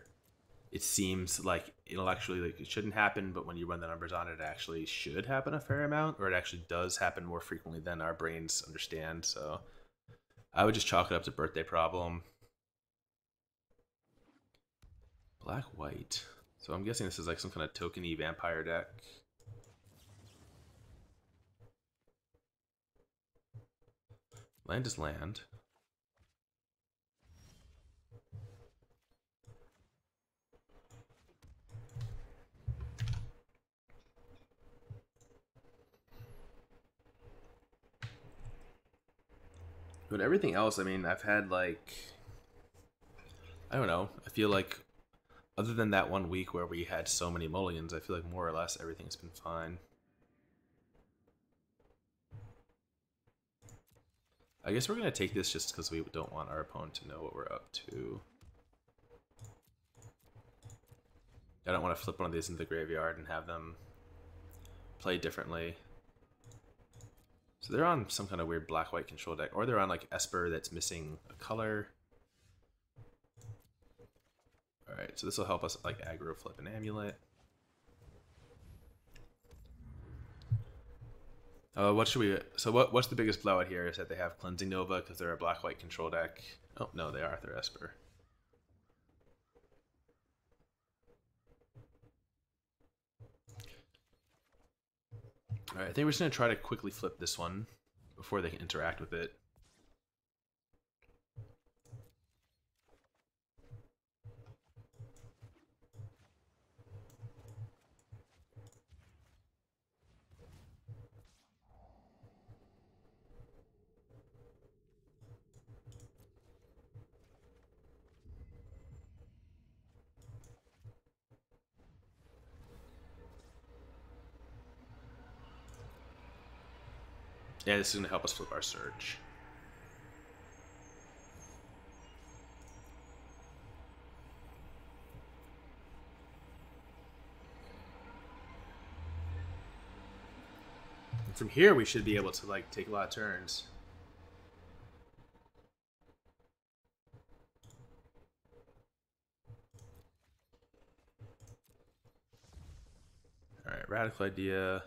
it seems like intellectually like it shouldn't happen, but when you run the numbers on it, it actually should happen a fair amount, or it actually does happen more frequently than our brains understand. So I would just chalk it up to birthday problem. Black white. So I'm guessing this is like some kind of tokeny vampire deck. Land is land. But everything else, I mean, I've had like I don't know. I feel like other than that one week where we had so many mulligans, I feel like more or less everything's been fine. I guess we're going to take this just because we don't want our opponent to know what we're up to. I don't want to flip one of these into the graveyard and have them play differently. So they're on some kind of weird black-white control deck, or they're on like Esper that's missing a color. Alright, so this will help us like aggro flip an amulet. Uh, what should we? So what? What's the biggest blowout here? Is that they have cleansing nova because they're a black white control deck. Oh no, they are. They're Esper. All right, I think we're just gonna try to quickly flip this one before they can interact with it. Yeah, this is going to help us flip our search. And from here, we should be able to like take a lot of turns. All right, radical idea.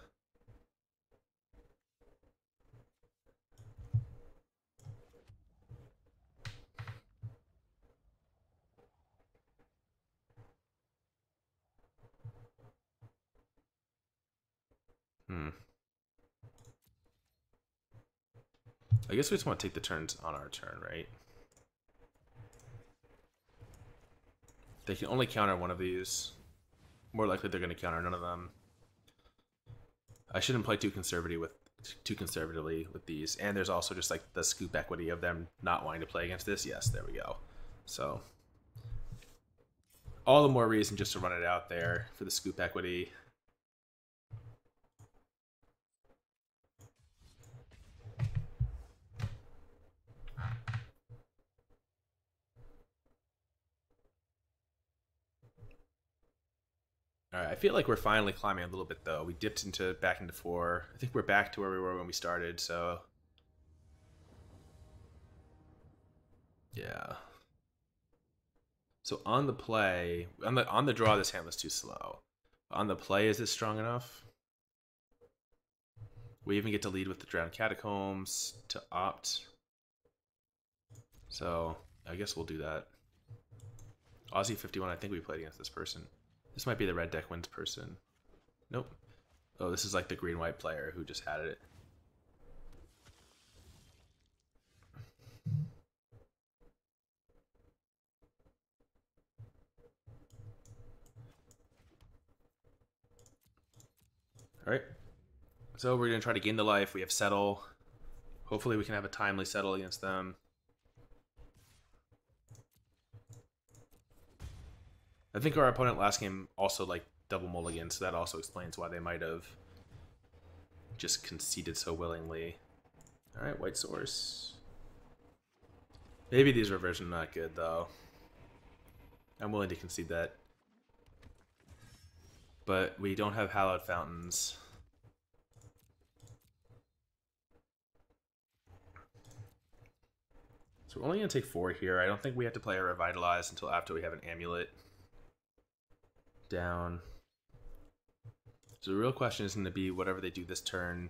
Hmm. I guess we just want to take the turns on our turn, right? They can only counter one of these. More likely they're going to counter none of them. I shouldn't play too conservative with too conservatively with these. And there's also just like the scoop equity of them not wanting to play against this. Yes, there we go. So all the more reason just to run it out there for the scoop equity. All right, I feel like we're finally climbing a little bit though. We dipped into back into four. I think we're back to where we were when we started. So yeah. So on the play, on the on the draw, this hand was too slow. On the play, is this strong enough? We even get to lead with the drowned catacombs to opt. So I guess we'll do that. Aussie 51, I think we played against this person. This might be the red deck wins person. Nope. Oh, this is like the green white player who just had it. All right. So we're going to try to gain the life. We have settle. Hopefully we can have a timely settle against them. I think our opponent last game also like double mulligan, so that also explains why they might have just conceded so willingly. Alright, white source. Maybe these reversions are not good though. I'm willing to concede that. But we don't have hallowed fountains. So we're only going to take four here. I don't think we have to play a Revitalize until after we have an Amulet down. So the real question is going to be whatever they do this turn,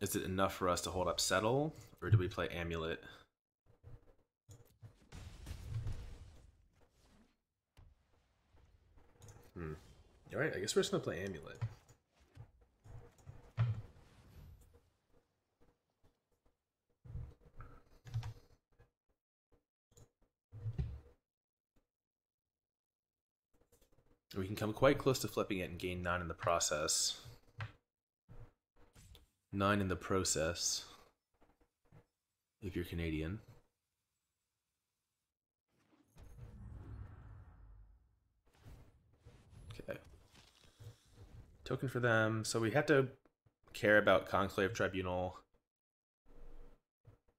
is it enough for us to hold up Settle, or do we play Amulet? Hmm. Alright, I guess we're just going to play Amulet. We can come quite close to flipping it and gain 9 in the process. 9 in the process. If you're Canadian. Okay. Token for them. So we have to care about Conclave Tribunal.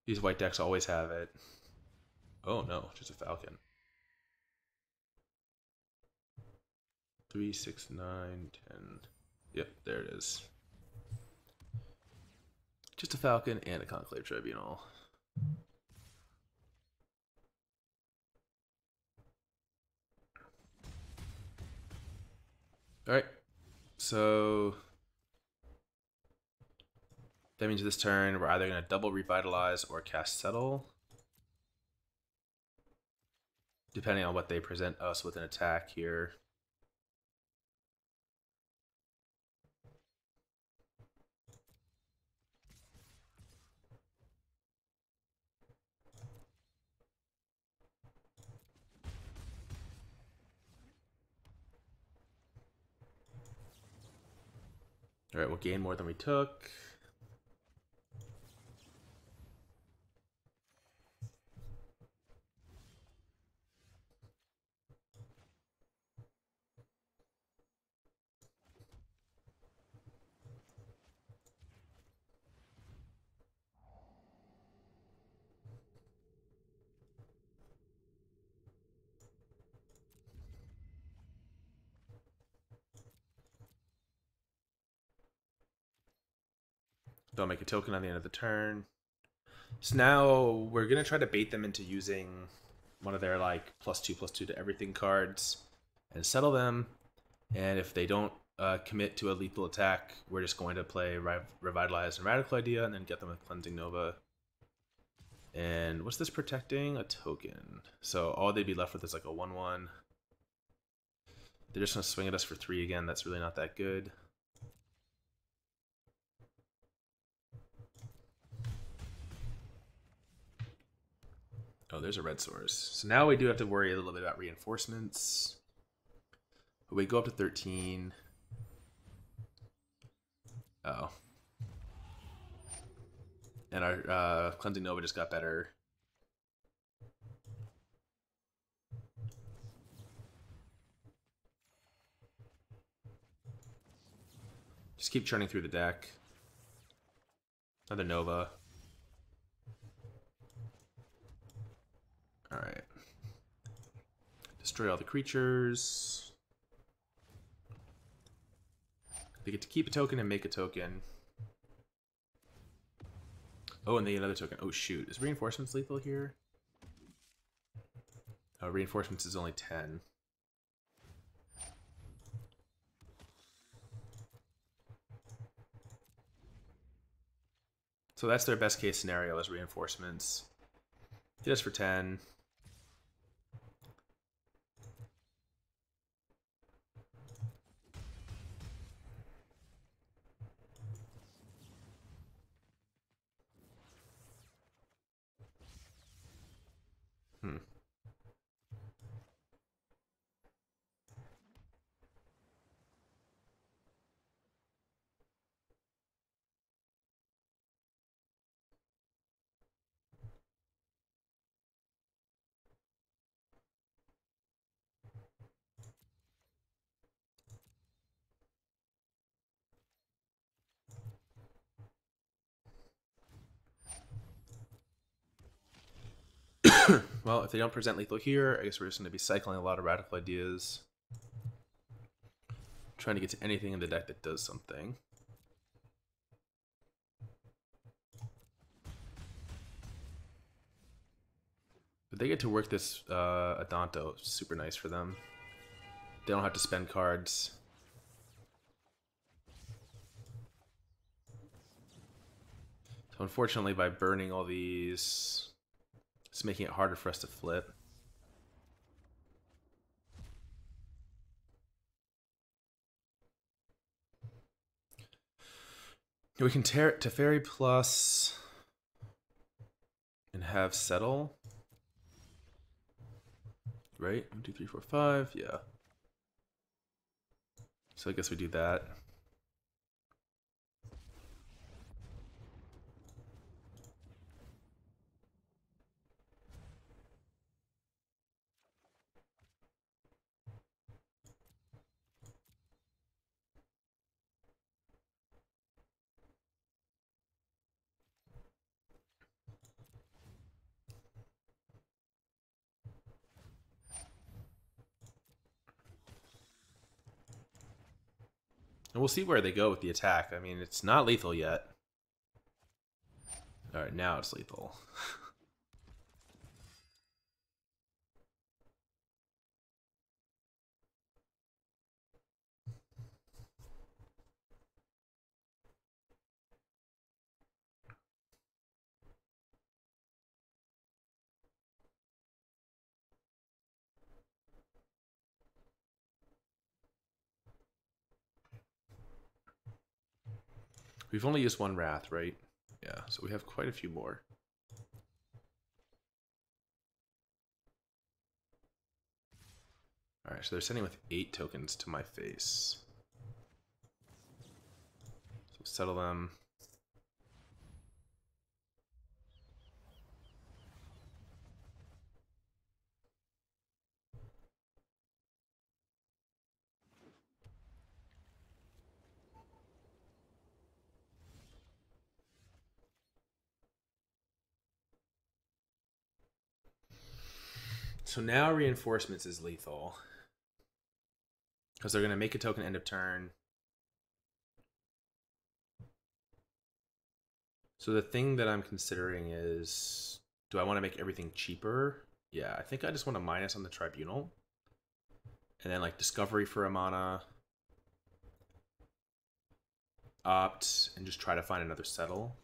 These white decks always have it. Oh no, just a Falcon. Three, six, nine, ten. Yep, there it is. Just a Falcon and a Conclave Tribunal. Alright. So that means this turn we're either going to double revitalize or cast settle. Depending on what they present us with an attack here. We'll gain more than we took. They'll make a token on the end of the turn. So now we're gonna try to bait them into using one of their like plus two plus two to everything cards and settle them. And if they don't uh, commit to a lethal attack, we're just going to play Rev- Revitalize and Radical Idea and then get them with Cleansing Nova. And what's this protecting? A token. So all they'd be left with is like a 1 1. They're just going to swing at us for 3 again. That's really not that good. Oh, there's a red source. So now we do have to worry a little bit about reinforcements. We go up to 13. Oh. And our uh, Cleansing Nova just got better. Just keep churning through the deck. Another Nova. Alright. Destroy all the creatures. They get to keep a token and make a token. Oh, and they get another token. Oh, shoot. Is Reinforcements lethal here? Oh, Reinforcements is only 10. So that's their best case scenario as Reinforcements. Hit us for 10. Hmm. Well, if they don't present lethal here, I guess we're just going to be cycling a lot of radical ideas. Trying to get to anything in the deck that does something. But they get to work this uh, Adanto. Super nice for them. They don't have to spend cards. So unfortunately, by burning all these, it's making it harder for us to flip. We can tear it Teferi plus and have settle. Right? One, two, three, four, five. Yeah. So I guess we do that. And we'll see where they go with the attack. I mean, it's not lethal yet. Alright, now it's lethal. We've only used one Wrath, right? Yeah, so we have quite a few more. Alright, so they're sending with eight tokens to my face. So settle them. So now reinforcements is lethal. Because they're going to make a token end of turn. So the thing that I'm considering is, do I want to make everything cheaper? Yeah, I think I just want to minus on the Tribunal. And then like Discovery for a mana. Opt, and just try to find another settle.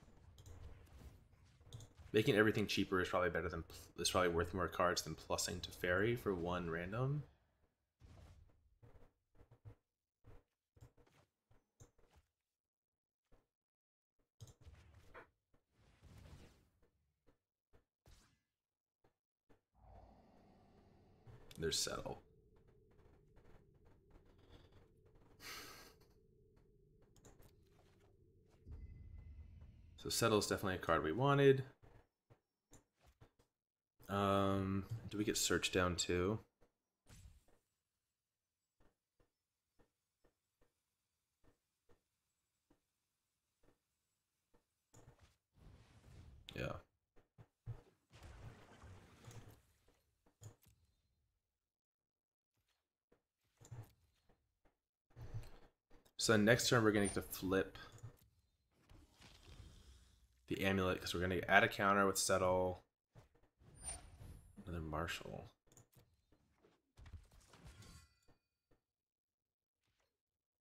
Making everything cheaper is probably better than is probably worth more cards than plussing to Teferi for one random. There's settle. So settle is definitely a card we wanted. Um, do we get search down too? Yeah. So next turn we're going to flip the amulet because we're going to add a counter with settle Another Marshal.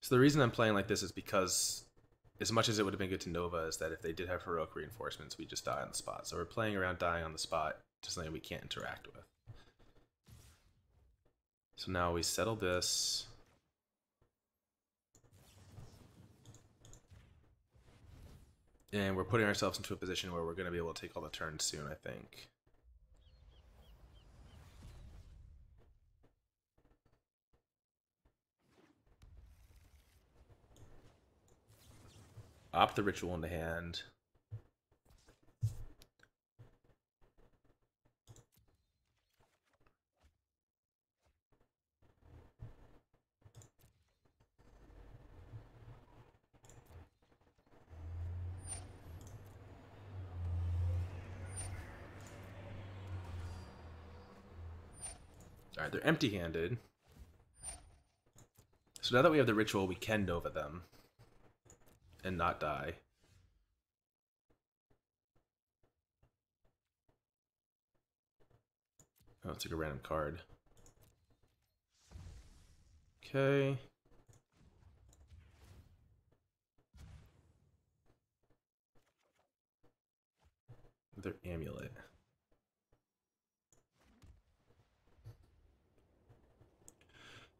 So the reason I'm playing like this is because as much as it would have been good to Nova is that if they did have heroic reinforcements, we just die on the spot. So we're playing around dying on the spot to something we can't interact with. So now we settle this. And we're putting ourselves into a position where we're going to be able to take all the turns soon, I think. Opt the ritual into hand. All right, they're empty-handed. So now that we have the ritual, we can Nova them. And not die. Oh, it's like a random card. Okay. Their amulet.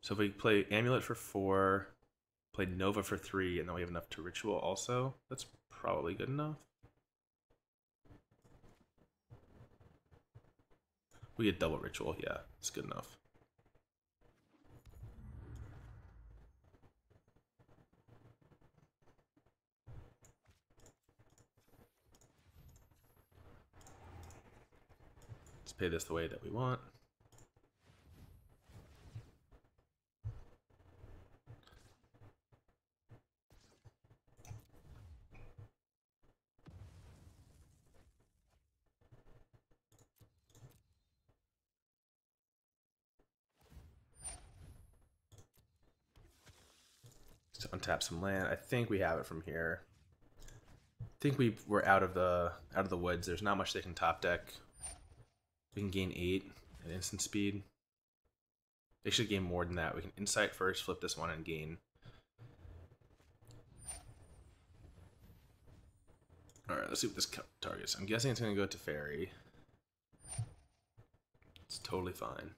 So if we play amulet for four, play Nova for three, and then we have enough to ritual also, that's probably good enough. We get double ritual, yeah, it's good enough. Let's pay this the way that we want. untap some land. I think we have it from here. I think we were out of the out of the woods. There's not much they can top deck. We can gain eight at instant speed. They should gain more than that. We can insight first, flip this one, and gain. Alright, let's see what this targets. I'm guessing it's going to go to Teferi. It's totally fine.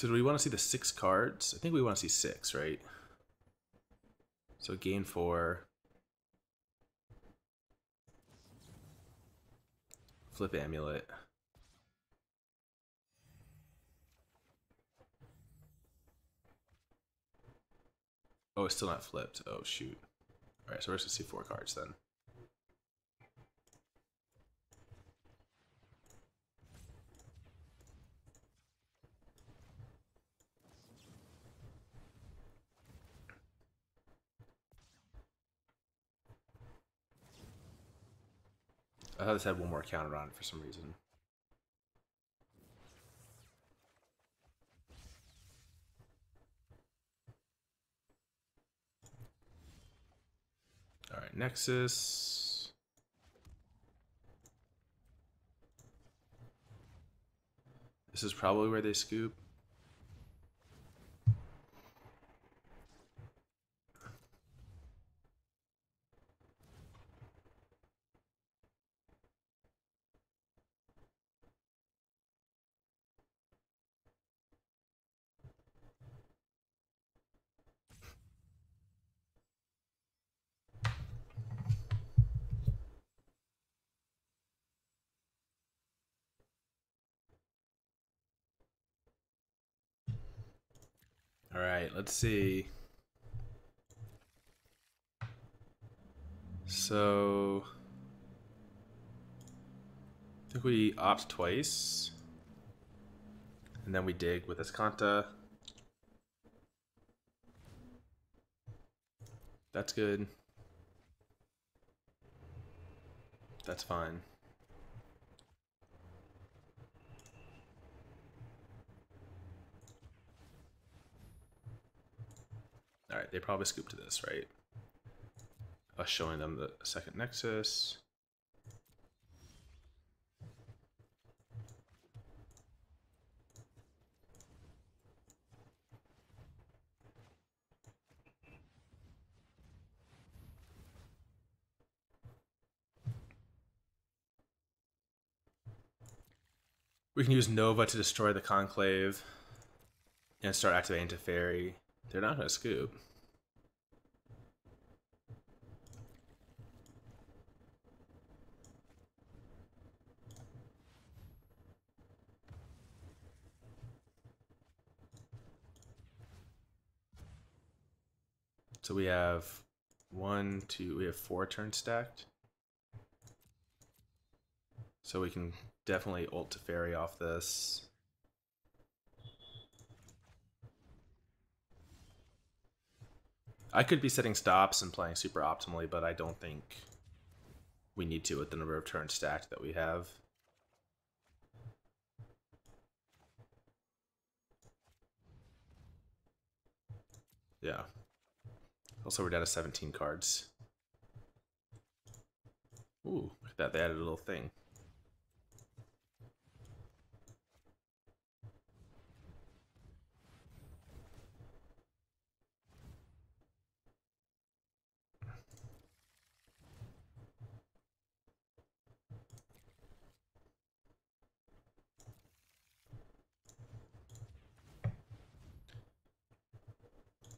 So do we want to see the six cards? I think we want to see six, right? So gain four. Flip amulet. Oh, it's still not flipped. Oh, shoot. Alright, so we're just going to see four cards then. I thought this had one more counter on it for some reason. All right, Nexus. This is probably where they scoop. All right, let's see. So, I think we opt twice, and then we dig with Azcanta. That's good. That's fine. Alright, they probably scooped to this, right? Us showing them the second nexus. We can use Nova to destroy the Conclave and start activating Teferi. They're not going to scoop. So we have one, two, we have four turns stacked. So we can definitely ult Teferi off this. I could be setting stops and playing super optimally, but I don't think we need to with the number of turns stacked that we have. Yeah. Also, we're down to 17 cards. Ooh, look at that. They added a little thing.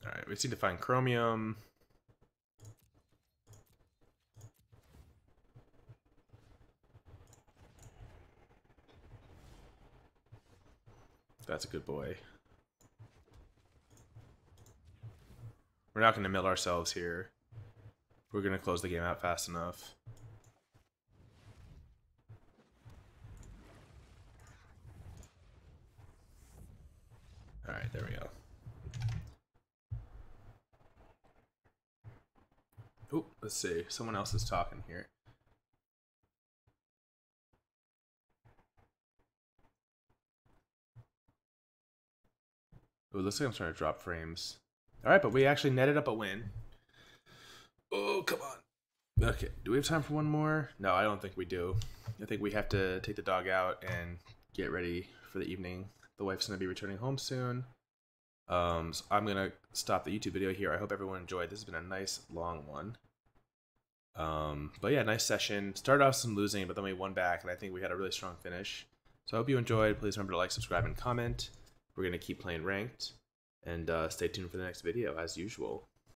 Alright, we just need to find chromium. That's a good boy. We're not going to mill ourselves here. We're going to close the game out fast enough. Alright, there we go. Oh, let's see. Someone else is talking here. Oh, looks like I'm starting to drop frames. All right, but we actually netted up a win. Oh, come on. Okay, do we have time for one more? No, I don't think we do. I think we have to take the dog out and get ready for the evening. The wife's going to be returning home soon. Um, so I'm going to stop the YouTube video here. I hope everyone enjoyed. This has been a nice long one. Um, but yeah, nice session. Started off some losing, but then we won back, and I think we had a really strong finish. So I hope you enjoyed. Please remember to like, subscribe, and comment. We're going to keep playing ranked. And uh, stay tuned for the next video, as usual.